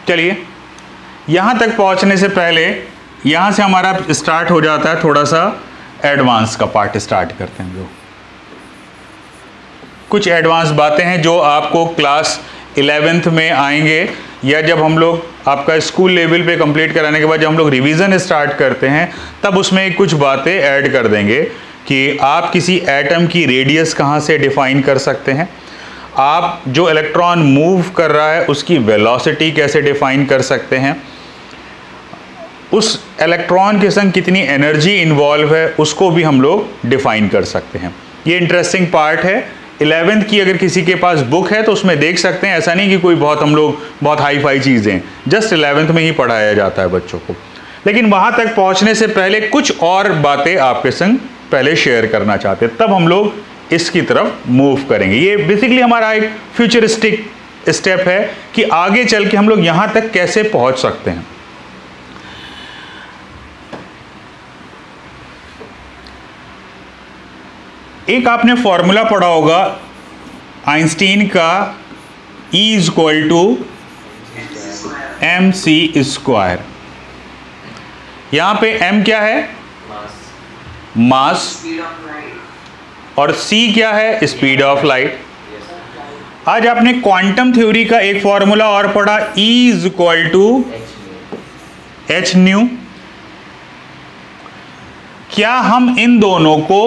Speaker 1: चलिए, यहाँ तक पहुँचने से पहले, यहाँ से हमारा स्टार्ट हो जाता है थोड़ा सा एडवांस का पार्ट स्टार्ट करते हैं जो। कुछ एडवांस बातें हैं जो आपको क्लास इलेवेंथ में आएँगे, या जब हम लोग आपका स्कूल लेवल पे कंप्लीट कराने के बाद जब हम लोग रिवीजन स्टार्ट करते हैं, तब उसमें कुछ बातें ऐड कर देंगे कि आप किसी एटम की रेडियस कहाँ से डिफाइन कर सकते हैं। आप जो इलेक्ट्रॉन मूव कर रहा है, उसकी वेलोसिटी कैसे डिफाइन कर सकते हैं? उस इलेक्ट्रॉन के संग कितनी एनर्जी इन्वॉल्व है, उसको भी हम लोग डिफाइन कर सकते हैं। ये इंटरेस्टिंग पार्ट है। इलेवेंथ की अगर किसी के पास बुक है तो उसमें देख सकते हैं। ऐसा नहीं कि कोई बहुत हम लोग बहुत हाई फाई चीज़ें। जस्ट इलेवेंथ में ही पढ़ाया जाता है बच्चों को। लेकिन वहाँ तक पहुँचने से पहले कुछ और बातें आपके संग पहले शेयर करना चाहते हैं। तब हम लोग इसकी तरफ़ मूव करेंगे। ये बेसिकली हमारा एक फ्यूचरिस्टिक स्टेप है कि आगे चल के हम लोग यहाँ तक कैसे पहुँच सकते हैं। एक आपने फॉर्मूला पढ़ा होगा आइंस्टीन का E is equal to M C square यहाँ पे M क्या है? मास और c क्या है? स्पीड ऑफ़ लाइट आज आपने क्वांटम थ्योरी का एक फॉर्मूला और पढ़ा E is equal to H nu क्या हम इन दोनों को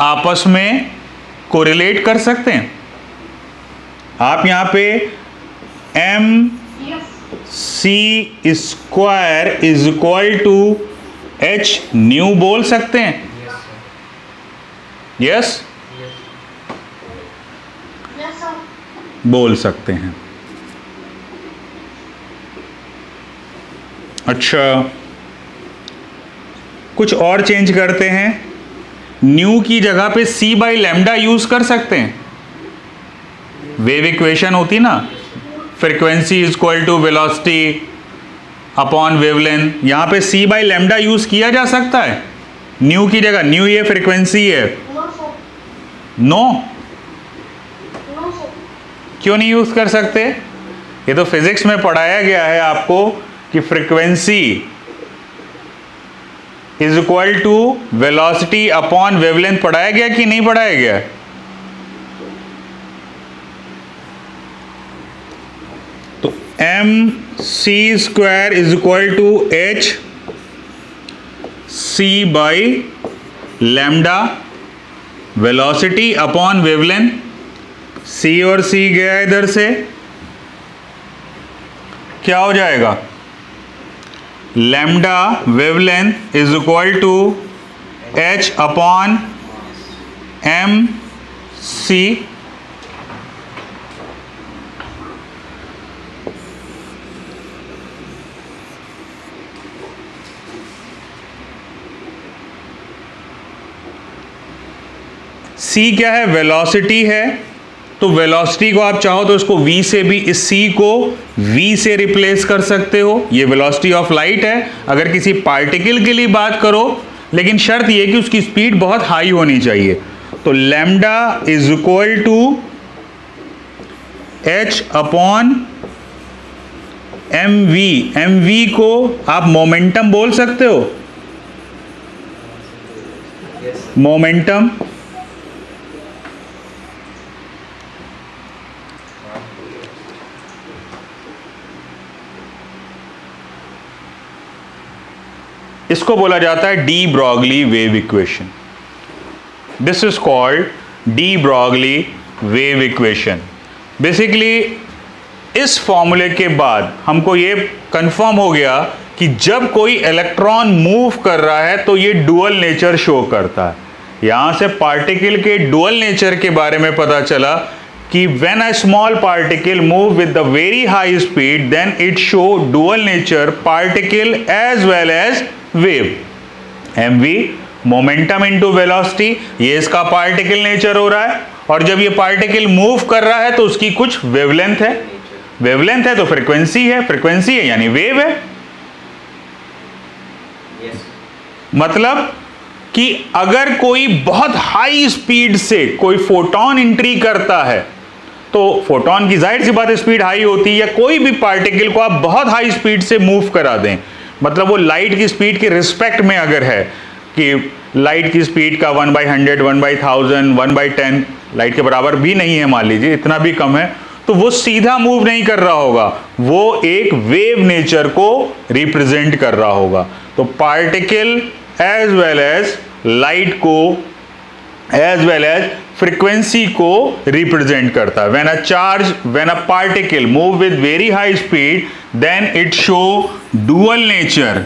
Speaker 1: आपस में कोरिलेट कर सकते हैं? आप यहाँ पे M C square is equal to H nu बोल सकते हैं। यस बोल सकते हैं। अच्छा। कुछ और चेंज करते हैं। न्यू की जगह पे सी बाई लेमडा यूज़ कर सकते हैं। वेव इक्वेशन होती ना? Frequency is equal to velocity upon wavelength यहाँ पे सी बाई लेमडा यूज़ किया जा सकता है। न्यू की जगह न्यू ये फ्रिक्वेंसी है।
Speaker 3: नो
Speaker 1: नो क्यों नहीं यूज़ कर सकते? ये तो फिजिक्स में पढ़ाया गया है आपको कि frequency is equal to velocity upon wavelength पढ़ाया गया कि नहीं पढ़ाया गया? तो M C square is equal to H C by lambda velocity upon wavelength, C और सी गया इधर से, क्या हो जाएगा? Lambda wavelength is equal to H upon M C C क्या है? वेलोसिटी है। तो वेलोसिटी को आप चाहो तो इसको v से भी इस c को v से रिप्लेस कर सकते हो। ये वेलोसिटी ऑफ़ लाइट है। अगर किसी पार्टिकल के लिए बात करो, लेकिन शर्त ये कि उसकी स्पीड बहुत हाई होनी चाहिए। तो lambda is equal to H upon M V M V को आप मोमेंटम बोल सकते हो? मोमेंटम इसको बोला जाता है de Broglie wave equation. This is called de Broglie wave equation basically इस फॉर्मूले के बाद हमको ये कंफर्म हो गया कि जब कोई इलेक्ट्रॉन मूव कर रहा है तो ये डुअल नेचर शो करता है। यहाँ से पार्टिकल के डुअल नेचर के बारे में पता चला कि when a small particle move with the very high speed then it show dual nature particle as well as wave. Mv momentum into velocity ये इसका पार्टिकल नेचर हो रहा है। और जब ये पार्टिकल मूव कर रहा है तो उसकी कुछ वेवलेंथ है। वेवलेंथ है तो फ्रीक्वेंसी है। फ्रीक्वेंसी है यानी वेव है।
Speaker 2: Yes.
Speaker 1: मतलब कि अगर कोई बहुत हाई स्पीड से कोई फोटोन एंट्री करता है तो फोटोन की ज़ाहिर सी बात स्पीड हाई होती है या कोई भी पार्टिकल को आप बहुत हाई स्पीड से मूव करा दें। मतलब वो लाइट की स्पीड के रिस्पेक्ट में अगर है कि लाइट की स्पीड का one by hundred one by thousand one by ten light के बराबर भी नहीं है, मान लीजिए, इतना भी कम है तो वो सीधा मूव नहीं कर रहा होगा। वो एक वेव नेचर को रिप्रेजेंट कर रहा होगा। तो particle as well as light को एज वेल एज फ्रीक्वेंसी को रिप्रेजेंट करता है। When a charge when a particle move with very high speed then it show dual nature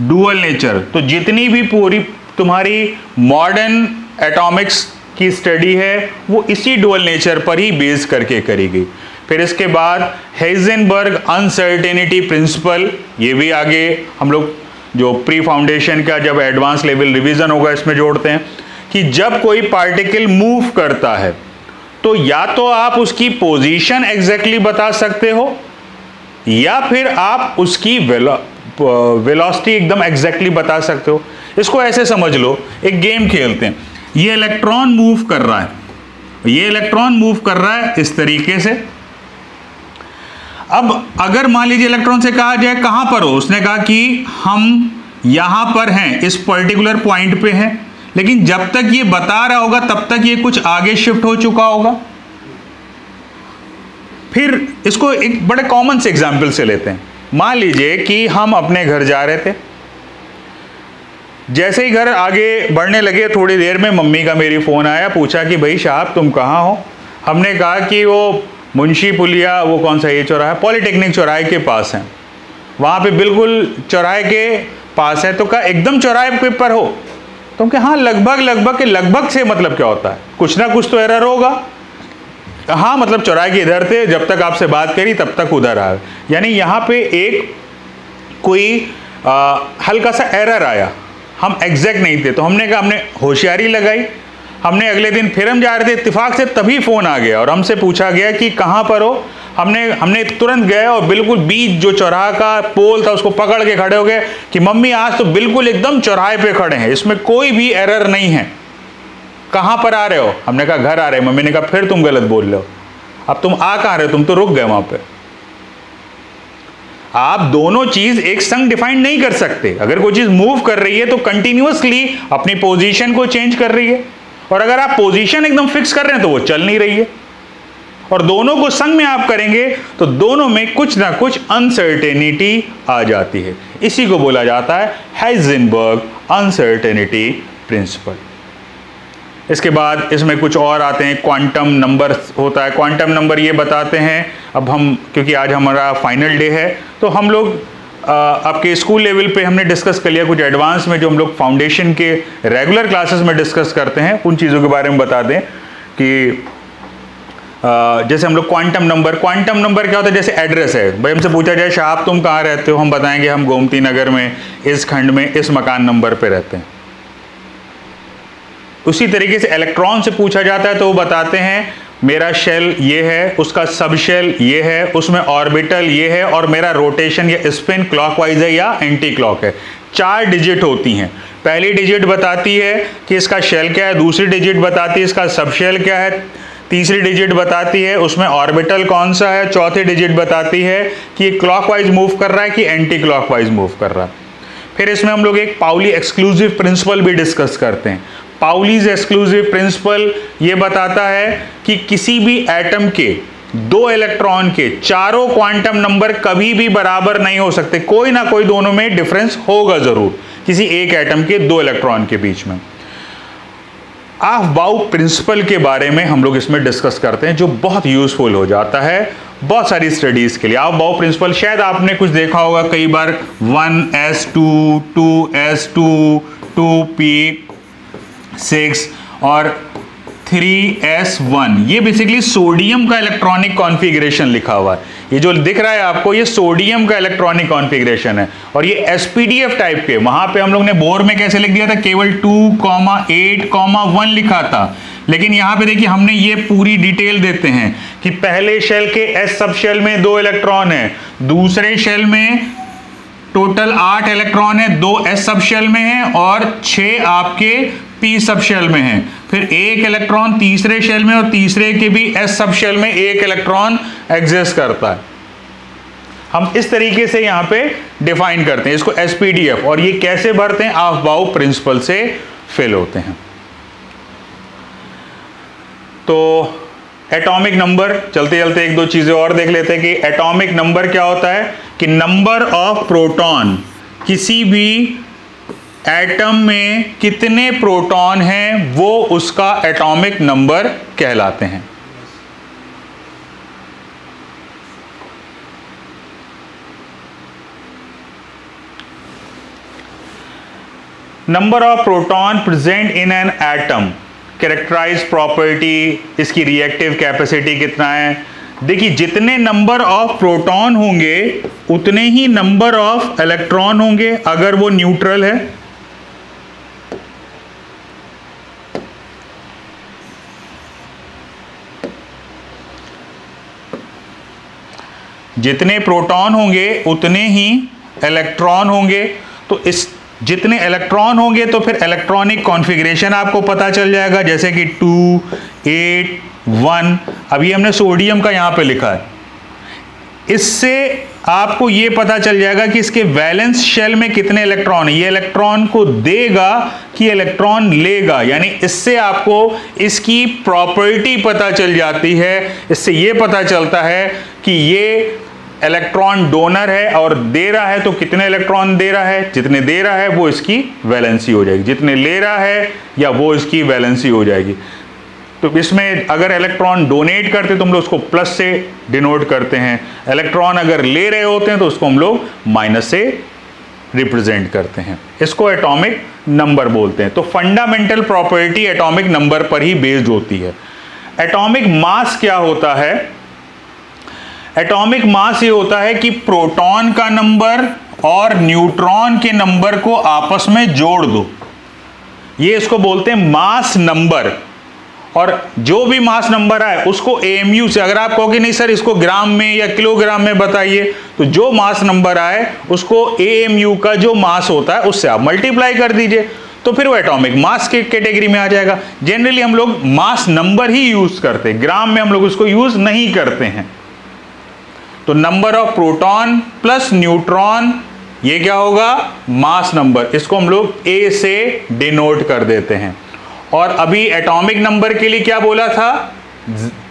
Speaker 1: dual nature तो जितनी भी पूरी तुम्हारी मॉडर्न एटॉमिक्स की स्टडी है, वो इसी डुअल नेचर पर ही बेस करके करी गई फिर इसके बाद हेजनबर्ग अनसर्टेनिटी प्रिंसिपल ये भी आगे हम लोग जो प्री फाउंडेशन का जब एडवांस लेवल रिवीजन होगा, इसमें जोड़ते हैं। कि जब कोई पार्टिकल मूव करता है तो या तो आप उसकी पोजीशन एग्जैक्टली बता सकते हो, या फिर आप उसकी वेलोसिटी एकदम एग्जैक्टली बता सकते हो। इसको ऐसे समझ लो, एक गेम खेलते हैं। ये इलेक्ट्रॉन मूव कर रहा है। ये इलेक्ट्रॉन मूव कर रहा है इस तरीके से। अब अगर मान लीजिए इलेक्ट्रॉन से कहा जाए, कहाँ पर हो? उसने कहा कि हम यहाँ पर हैं, इस पर्टिकुलर पॉइंट पे हैं। लेकिन जब तक ये बता रहा होगा, तब तक ये कुछ आगे शिफ्ट हो चुका होगा। फिर इसको एक बड़े कॉमन से एग्ज़ाम्पल से लेते हैं। मान लीजिए कि हम अपने घर जा रहे थे। जैसे ही घर आगे बढ़ने लगे, थोड़ी देर में मम्मी का मेरी फ़ोन आया, पूछा कि भाई साहब, तुम कहाँ हो? हमने कहा कि वो मुंशी पुलिया, वो कौन सा ये चौराहा पॉलिटेक्निक चौराहे के पास है। वहाँ पे बिल्कुल चौराहे के पास है तो कहा, एकदम चौराहे पर हो। तो हम कहे हाँ लगभग लगभग के लगभग से मतलब क्या होता है? कुछ ना कुछ तो एरर होगा। हाँ मतलब चौराहे के इधर थे जब तक आपसे बात करी तब तक उधर आए। यानी यहाँ पे एक कोई आ, हल्का सा एरर आया। हम एग्जैक्ट नहीं थे तो हमने कहा हमने होशियारी लगाई। हमने अगले दिन फिर हम जा रहे थे इतफाक से तभी फ़ोन आ गया और हमसे पूछा गया कि कहाँ पर हो? हमने हमने तुरंत गए और बिल्कुल बीच जो चौराहा का पोल था उसको पकड़ के खड़े हो गए कि मम्मी आज तो बिल्कुल एकदम चौराहे पे खड़े हैं, इसमें कोई भी एरर नहीं है। कहाँ पर आ रहे हो? हमने कहा, घर आ रहे मम्मी ने कहा, फिर तुम गलत बोल रहे हो। अब तुम आ कहाँ रहे हो? तुम तो रुक गए वहाँ पर आप दोनों चीज़ एक संग डिफाइन नहीं कर सकते। अगर कोई चीज़ मूव कर रही है तो कंटिन्यूसली अपनी पोजीशन को चेंज कर रही है। और अगर आप पोजीशन एकदम फिक्स कर रहे हैं तो वो चल नहीं रही है। और दोनों को संग में आप करेंगे तो दोनों में कुछ ना कुछ अनसर्टेनिटी आ जाती है। इसी को बोला जाता है हाइजेनबर्ग अनसर्टेनिटी प्रिंसिपल इसके बाद इसमें कुछ और आते हैं क्वांटम नंबर होता है। क्वांटम नंबर ये बताते हैं। अब हम, क्योंकि आज हमारा फाइनल डे है तो हम लोग आपके स्कूल लेवल पे हमने डिस्कस कर लिया कुछ एडवांस में जो हम लोग फाउंडेशन के रेगुलर क्लासेस में डिस्कस करते हैं, उन चीज़ों के बारे में बता दें कि जैसे हम लोग क्वांटम नंबर क्वांटम नंबर क्या होता है? जैसे एड्रेस है। भाई हमसे पूछा जाए, शाह तुम कहाँ रहते हो? हम बताएँगे, हम गोमती नगर में, इस खंड में, इस मकान नंबर पे रहते हैं। उसी तरीके से इलेक्ट्रॉन से पूछा जाता है तो वो बताते हैं, मेरा शेल ये है, उसका सब शेल ये है, उसमें ऑर्बिटल ये है, और मेरा रोटेशन या स्पिन क्लॉकवाइज है या एंटी क्लॉक है। चार डिजिट होती हैं। पहली डिजिट बताती है कि इसका शेल क्या है, दूसरी डिजिट बताती है, इसका सब शेल क्या है तीसरी डिजिट बताती है, उसमें ऑर्बिटल कौन सा है? चौथी डिजिट बताती है कि ये क्लॉकवाइज मूव कर रहा है कि एंटी क्लॉकवाइज मूव कर रहा है। फिर इसमें हम लोग एक पाउली एक्सक्लूसिव प्रिंसिपल भी डिस्कस करते हैं। पाउलीज एक्सक्लूसिव प्रिंसिपल ये बताता है कि किसी भी एटम के, दो इलेक्ट्रॉन के, चारों क्वांटम नंबर कभी भी बराबर नहीं हो सकते। कोई ना कोई दोनों में डिफरेंस होगा ज़रूर। किसी एक एटम के, दो इलेक्ट्रॉन के बीच में। आफ बाउ प्रिंसिपल के बारे में हम लोग इसमें डिस्कस करते हैं, जो बहुत यूजफुल हो जाता है बहुत सारी स्टडीज़ के लिए। आफ बाउ प्रिंसिपल, शायद आपने कुछ देखा होगा कई बार, one S two two S two two P six और थ्री एस वन ये बेसिकली सोडियम का इलेक्ट्रॉनिक कॉन्फ़िगरेशन लिखा हुआ है। ये जो दिख रहा है आपको, ये सोडियम का इलेक्ट्रॉनिक कॉन्फ़िगरेशन है। और ये एसपीडीएफ टाइप के, वहाँ पे हम लोग ने बोर में कैसे लिख दिया था? केवल two comma eight comma one लिखा था। लेकिन यहाँ पे देखिए, हमने ये पूरी डिटेल देते हैं कि पहले शेल के एस सब शेल में दो इलेक्ट्रॉन है, दूसरे शेल में टोटल आठ इलेक्ट्रॉन है, दो एस सब शेल में है और छह आपके पी सब शेल में है। फिर एक इलेक्ट्रॉन तीसरे शेल में और तीसरे के भी एस सब शेल में एक इलेक्ट्रॉन एग्जिस्ट करता है। हम इस तरीके से यहाँ पे डिफाइन करते हैं इसको एसपीडीएफ और ये कैसे भरते हैं ऑफ़ बाउ प्रिंसिपल से फिल होते हैं। तो एटॉमिक नंबर चलते चलते एक दो चीज़ें और देख लेते हैं कि एटॉमिक नंबर क्या होता है? कि नंबर ऑफ़ प्रोटॉन किसी भी एटम में कितने प्रोटॉन हैं, वो उसका एटॉमिक नंबर कहलाते हैं। Number of proton present in an atom characterize property इसकी रिएक्टिव कैपेसिटी कितना है? देखिए, जितने नंबर ऑफ़ प्रोटॉन होंगे, उतने ही नंबर ऑफ़ इलेक्ट्रॉन होंगे, अगर वो न्यूट्रल है। जितने प्रोटॉन होंगे, उतने ही इलेक्ट्रॉन होंगे। तो इस जितने इलेक्ट्रॉन होंगे तो फिर इलेक्ट्रॉनिक कॉन्फ़िगरेशन आपको पता चल जाएगा, जैसे कि टू एट वन अभी हमने सोडियम का यहाँ पे लिखा है। इससे आपको ये पता चल जाएगा कि इसके वैलेंस शेल में कितने इलेक्ट्रॉन है। ये इलेक्ट्रॉन को देगा कि इलेक्ट्रॉन लेगा। यानी इससे आपको इसकी प्रॉपर्टी पता चल जाती है। इससे ये पता चलता है कि ये इलेक्ट्रॉन डोनर है और दे रहा है तो कितने इलेक्ट्रॉन दे रहा है? जितने दे रहा है, वो इसकी वैलेंसी हो जाएगी। जितने ले रहा है, या वो इसकी वैलेंसी हो जाएगी। तो इसमें अगर इलेक्ट्रॉन डोनेट करते तो हम लोग उसको प्लस से डिनोट करते हैं। इलेक्ट्रॉन अगर ले रहे होते हैं तो उसको हम लोग माइनस से रिप्रेजेंट करते हैं। इसको एटॉमिक नंबर बोलते हैं। तो फंडामेंटल प्रॉपर्टी एटॉमिक नंबर पर ही बेस्ड होती है। एटॉमिक मास क्या होता है? एटॉमिक मास ये होता है कि प्रोटॉन का नंबर और न्यूट्रॉन के नंबर को आपस में जोड़ दो। ये इसको बोलते हैं मास नंबर और जो भी मास नंबर आए, उसको एएमयू से, अगर आप कहोगे, नहीं सर, इसको ग्राम में या किलोग्राम में बताइए तो जो मास नंबर आए, उसको एएमयू का जो मास होता है, उससे आप मल्टीप्लाई कर दीजिए। तो फिर वो एटॉमिक मास के कैटेगरी में आ जाएगा। जनरली हम लोग मास नंबर ही यूज़ करते हैं। ग्राम में हम लोग उसको यूज़ नहीं करते हैं। तो number of proton plus neutron ये क्या होगा? मास नंबर इसको हम लोग ए से डिनोट कर देते हैं। और अभी एटॉमिक नंबर के लिए क्या बोला था?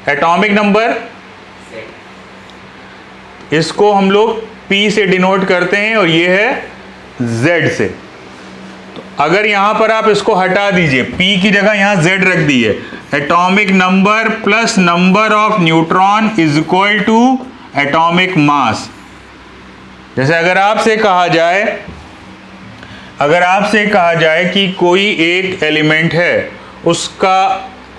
Speaker 1: एटॉमिक नंबर इसको हम लोग पी से डिनोट करते हैं और ये है जेड से। तो अगर यहाँ पर आप इसको हटा दीजिए पी की जगह यहाँ जेड रख दिए atomic number plus number of neutron is equal to atomic mass जैसे अगर आपसे कहा जाए, अगर आपसे कहा जाए कि कोई एक एलिमेंट है, उसका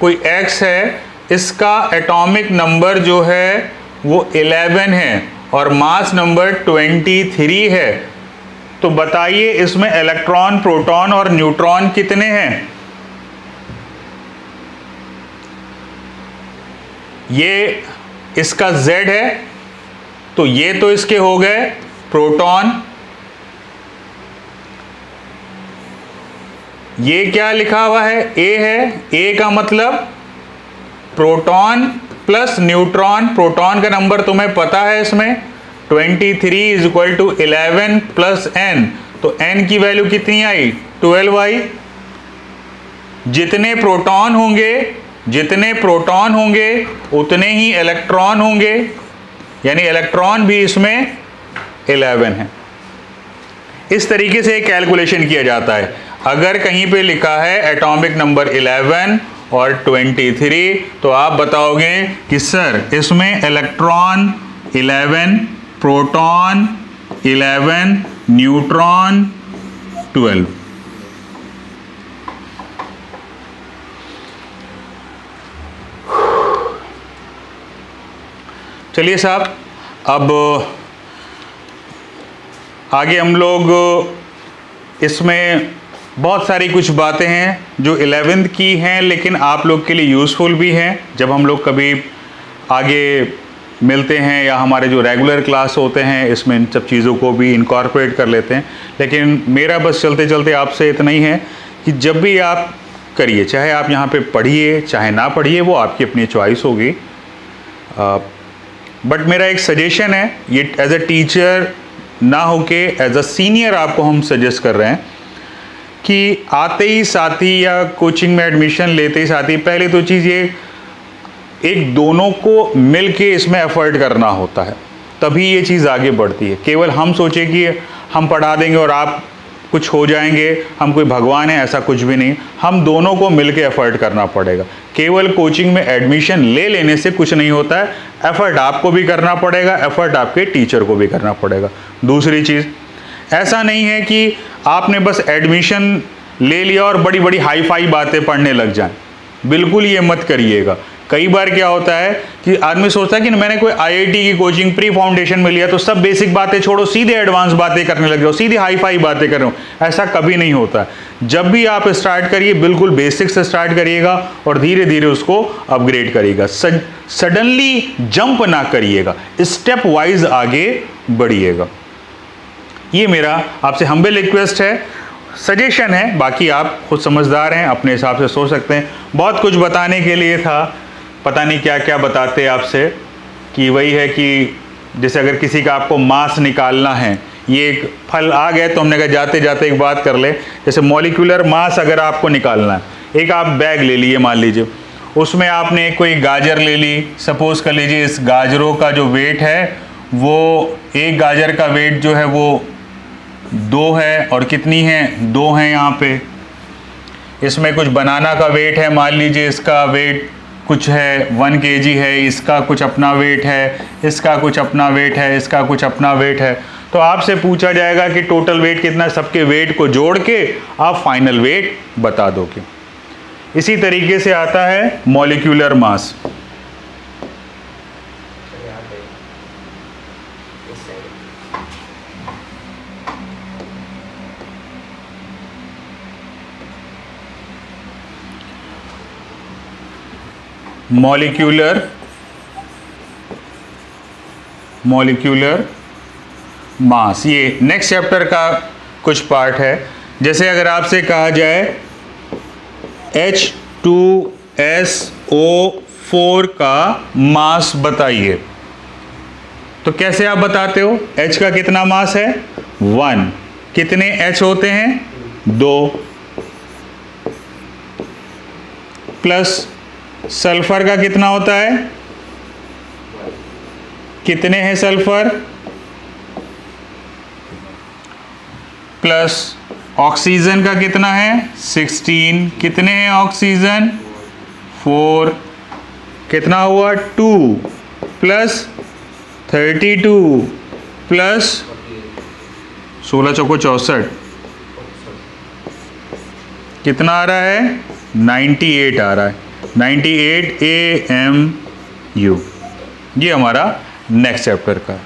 Speaker 1: कोई एक्स है, इसका एटॉमिक नंबर जो है, वो 11 है और मास नंबर 23 है तो बताइए इसमें इलेक्ट्रॉन प्रोटॉन और न्यूट्रॉन कितने हैं? ये, इसका Z है तो ये तो इसके हो गए प्रोटॉन। ये क्या लिखा हुआ है? ए है। ए का मतलब प्रोटॉन प्लस न्यूट्रॉन। प्रोटॉन का नंबर तुम्हें पता है इसमें। 23 three is equal to eleven plus N तो एन की वैल्यू कितनी आई? 12 आई। जितने प्रोटॉन होंगे, जितने प्रोटॉन होंगे, उतने ही इलेक्ट्रॉन होंगे। यानी इलेक्ट्रॉन भी इसमें 11 है। इस तरीके से कैलकुलेशन किया जाता है। अगर कहीं पे लिखा है एटॉमिक नंबर 11 और 23 तो आप बताओगे कि सर इसमें इलेक्ट्रॉन 11 प्रोटॉन 11 न्यूट्रॉन 12 चलिए साहब, अब आगे हम लोग इसमें बहुत सारी कुछ बातें हैं जो एलेवेंथ की हैं, लेकिन आप लोग के लिए यूज़फुल भी हैं। जब हम लोग कभी आगे मिलते हैं या हमारे जो रेगुलर क्लास होते हैं, इसमें इन सब चीज़ों को भी इनकॉर्पोरेट कर लेते हैं। लेकिन मेरा बस चलते चलते आपसे इतना ही है कि जब भी आप करिए, चाहे आप यहाँ पे पढ़िए, चाहे ना पढ़िए, वो आपकी अपनी चॉइस होगी। बट मेरा एक सजेशन है, ये एज अ टीचर ना हो के एज अ सीनियर आपको हम सजेस्ट कर रहे हैं कि आते ही साथी या कोचिंग में एडमिशन लेते ही साथी, पहले तो चीज़ ये, एक दोनों को मिल के इसमें एफर्ट करना होता है। तभी ये चीज़ आगे बढ़ती है। केवल हम सोचें कि हम पढ़ा देंगे और आप कुछ हो जाएँगे, हम कोई भगवान है, ऐसा कुछ भी नहीं। हम दोनों को मिल के एफर्ट करना पड़ेगा। केवल कोचिंग में एडमिशन ले लेने से कुछ नहीं होता है। एफर्ट आपको भी करना पड़ेगा एफर्ट आपके टीचर को भी करना पड़ेगा। दूसरी चीज़, ऐसा नहीं है कि आपने बस एडमिशन ले लिया और बड़ी बड़ी हाई फाई बातें पढ़ने लग जाएँ। बिल्कुल ये मत करिएगा। कई बार क्या होता है कि आदमी सोचता है कि मैंने कोई आईआईटी की कोचिंग प्री फाउंडेशन में लिया तो सब बेसिक बातें छोड़ो, सीधे एडवांस बातें करने लग जाओ, सीधे हाई फाई बातें कर रहे हो। ऐसा कभी नहीं होता। जब भी आप स्टार्ट करिए, बिल्कुल बेसिक से स्टार्ट करिएगा और धीरे धीरे उसको अपग्रेड करिएगा। सडनली जंप ना करिएगा स्टेप वाइज आगे बढ़िएगा। ये मेरा आपसे हम्बल रिक्वेस्ट है। सजेशन है, बाकी आप खुद समझदार हैं, अपने हिसाब से सोच सकते हैं। बहुत कुछ बताने के लिए था। पता नहीं क्या क्या बताते आपसे कि वही है कि जैसे अगर किसी का आपको मांस निकालना है, ये एक फल आ गए तो हमने कहा जाते जाते एक बात कर ले। जैसे मॉलिकुलर मास अगर आपको निकालना है, एक आप बैग ले लिए मान लीजिए, उसमें आपने कोई गाजर ले ली, सपोज़ कर लीजिए इस गाजरों का जो वेट है, वो एक गाजर का वेट जो है वो दो है और कितनी है? दो हैं यहाँ पे। इसमें कुछ बनाना का वेट है, मान लीजिए इसका वेट कुछ है, वन के है, इसका कुछ अपना वेट है, इसका कुछ अपना वेट है, इसका कुछ अपना वेट है। तो आपसे पूछा जाएगा कि टोटल वेट कितना सबके वेट को जोड़ के आप फाइनल वेट बता दोगे। इसी तरीके से आता है molecular mass molecular molecular mass ये नेक्स्ट चैप्टर का कुछ पार्ट है। जैसे अगर आपसे कहा जाए H two S O four का मास बताइए। तो कैसे आप बताते हो? H का कितना मास है? वन कितने H होते हैं? दो. प्लस सल्फ़र का कितना होता है? कितने हैं सल्फ़र? प्लस ऑक्सीजन का कितना है? 16 कितने हैं ऑक्सीजन? फोर। कितना हुआ? Two. Plus thirty two. Plus सोलह चौको चौसठ। कितना आ रहा है? 98 आ रहा है। 98 ए एम यू ये हमारा नेक्स्ट चैप्टर का।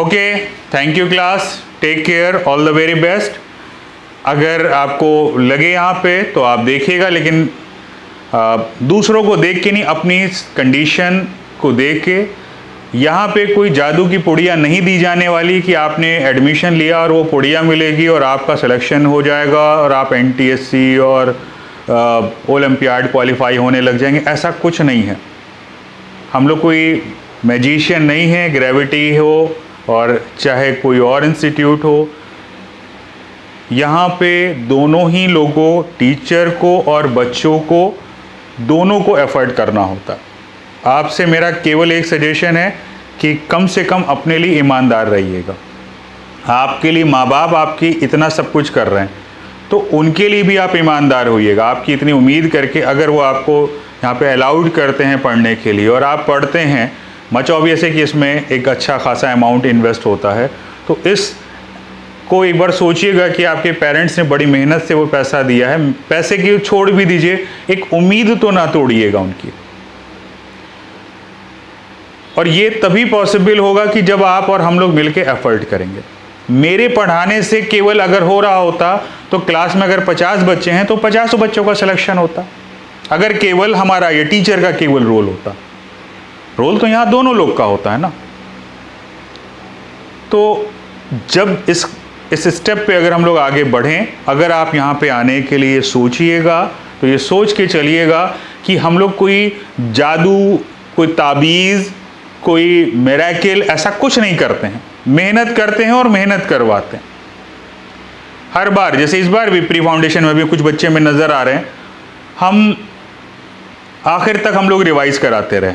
Speaker 1: Okay thank you class take care all the very best अगर आपको लगे यहाँ पे तो आप देखिएगा लेकिन आ, दूसरों को देख के नहीं अपनी कंडीशन को देख के। यहाँ पे कोई जादू की पुड़िया नहीं दी जाने वाली कि आपने एडमिशन लिया और वो पुड़िया मिलेगी और आपका सिलेक्शन हो जाएगा और आप एनटीएससी और ओलंपियाड क्वालिफाई होने लग जाएँगे। ऐसा कुछ नहीं है। हम लोग कोई मैजिशियन नहीं है, ग्रेविटी हो और चाहे कोई और इंस्टीट्यूट हो। यहाँ पे दोनों ही लोगों, टीचर को और बच्चों को, दोनों को एफर्ट करना होता। आपसे मेरा केवल एक सजेशन है कि कम से कम अपने लिए ईमानदार रहिएगा। आपके लिए माँ बाप आपकी इतना सब कुछ कर रहे हैं। तो उनके लिए भी आप ईमानदार होइएगा। आपकी इतनी उम्मीद करके अगर वो आपको यहाँ पे अलाउड करते हैं पढ़ने के लिए और आप पढ़ते हैं मच ऑब्वियस है कि इसमें एक अच्छा खासा अमाउंट इन्वेस्ट होता है। तो इस को एक बार सोचिएगा कि आपके पेरेंट्स ने बड़ी मेहनत से वो पैसा दिया है। पैसे की छोड़ भी दीजिए। एक उम्मीद तो ना तोड़िएगा उनकी। और ये तभी पॉसिबल होगा कि जब आप और हम लोग मिलकर एफर्ट करेंगे। मेरे पढ़ाने से केवल अगर हो रहा होता तो क्लास में अगर 50 बच्चे हैं तो 50 बच्चों का सिलेक्शन होता। अगर केवल हमारा ये टीचर का केवल रोल होता। रोल तो यहाँ दोनों लोग का होता है ना? तो जब इस इस स्टेप पे अगर हम लोग आगे बढ़ें, अगर आप यहाँ पे आने के लिए सोचिएगा तो ये सोच के चलिएगा कि हम लोग कोई जादू, कोई ताबीज़, कोई मेराकिल ऐसा कुछ नहीं करते हैं। मेहनत करते हैं और मेहनत करवाते हैं। हर बार, जैसे इस बार भी प्री फाउंडेशन में भी कुछ बच्चे में नज़र आ रहे हैं, हम आखिर तक हम लोग रिवाइज कराते रहे।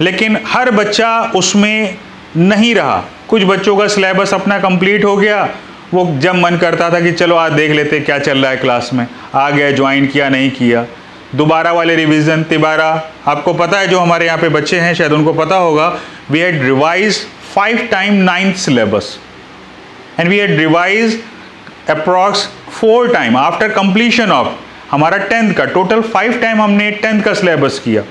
Speaker 1: लेकिन हर बच्चा उसमें नहीं रहा। कुछ बच्चों का सिलेबस अपना कंप्लीट हो गया, वो जब मन करता था कि चलो आज देख लेते क्या चल रहा है क्लास में, आ गया, ज्वाइन किया, नहीं किया। दोबारा वाले रिवीजन, तिबारा, आपको पता है जो हमारे यहाँ पे बच्चे हैं, शायद उनको पता होगा we had revise five time ninth syllabus and we had revise approx four time after completion of हमारा टेंथ का. टोटल फाइव टाइम हमने टेंथ का सिलेबस किया.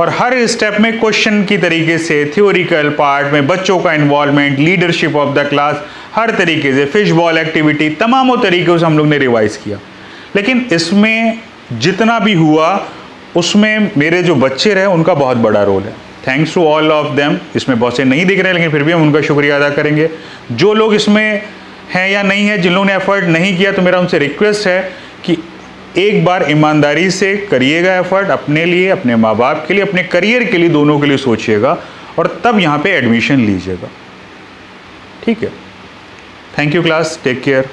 Speaker 1: और हर स्टेप में क्वेश्चन की तरीके से थ्योरिकल पार्ट में, बच्चों का involvement leadership of the class हर तरीके से फ़िश बॉल एक्टिविटी तमामों तरीके से हम लोग ने रिवाइज किया. लेकिन इसमें जितना भी हुआ, उसमें मेरे जो बच्चे रहे, उनका बहुत बड़ा रोल है. Thanks to all of them इसमें बहुत से नहीं दिख रहे, लेकिन फिर भी हम उनका शुक्रिया अदा करेंगे। जो लोग इसमें हैं या नहीं है जिन लोगों ने एफर्ट नहीं किया तो मेरा उनसे रिक्वेस्ट है कि एक बार ईमानदारी से करिएगा एफर्ट अपने लिए, अपने माँ बाप के लिए, अपने करियर के लिए, दोनों के लिए सोचिएगा और तब यहाँ पे एडमिशन लीजिएगा। ठीक है। Thank you class take care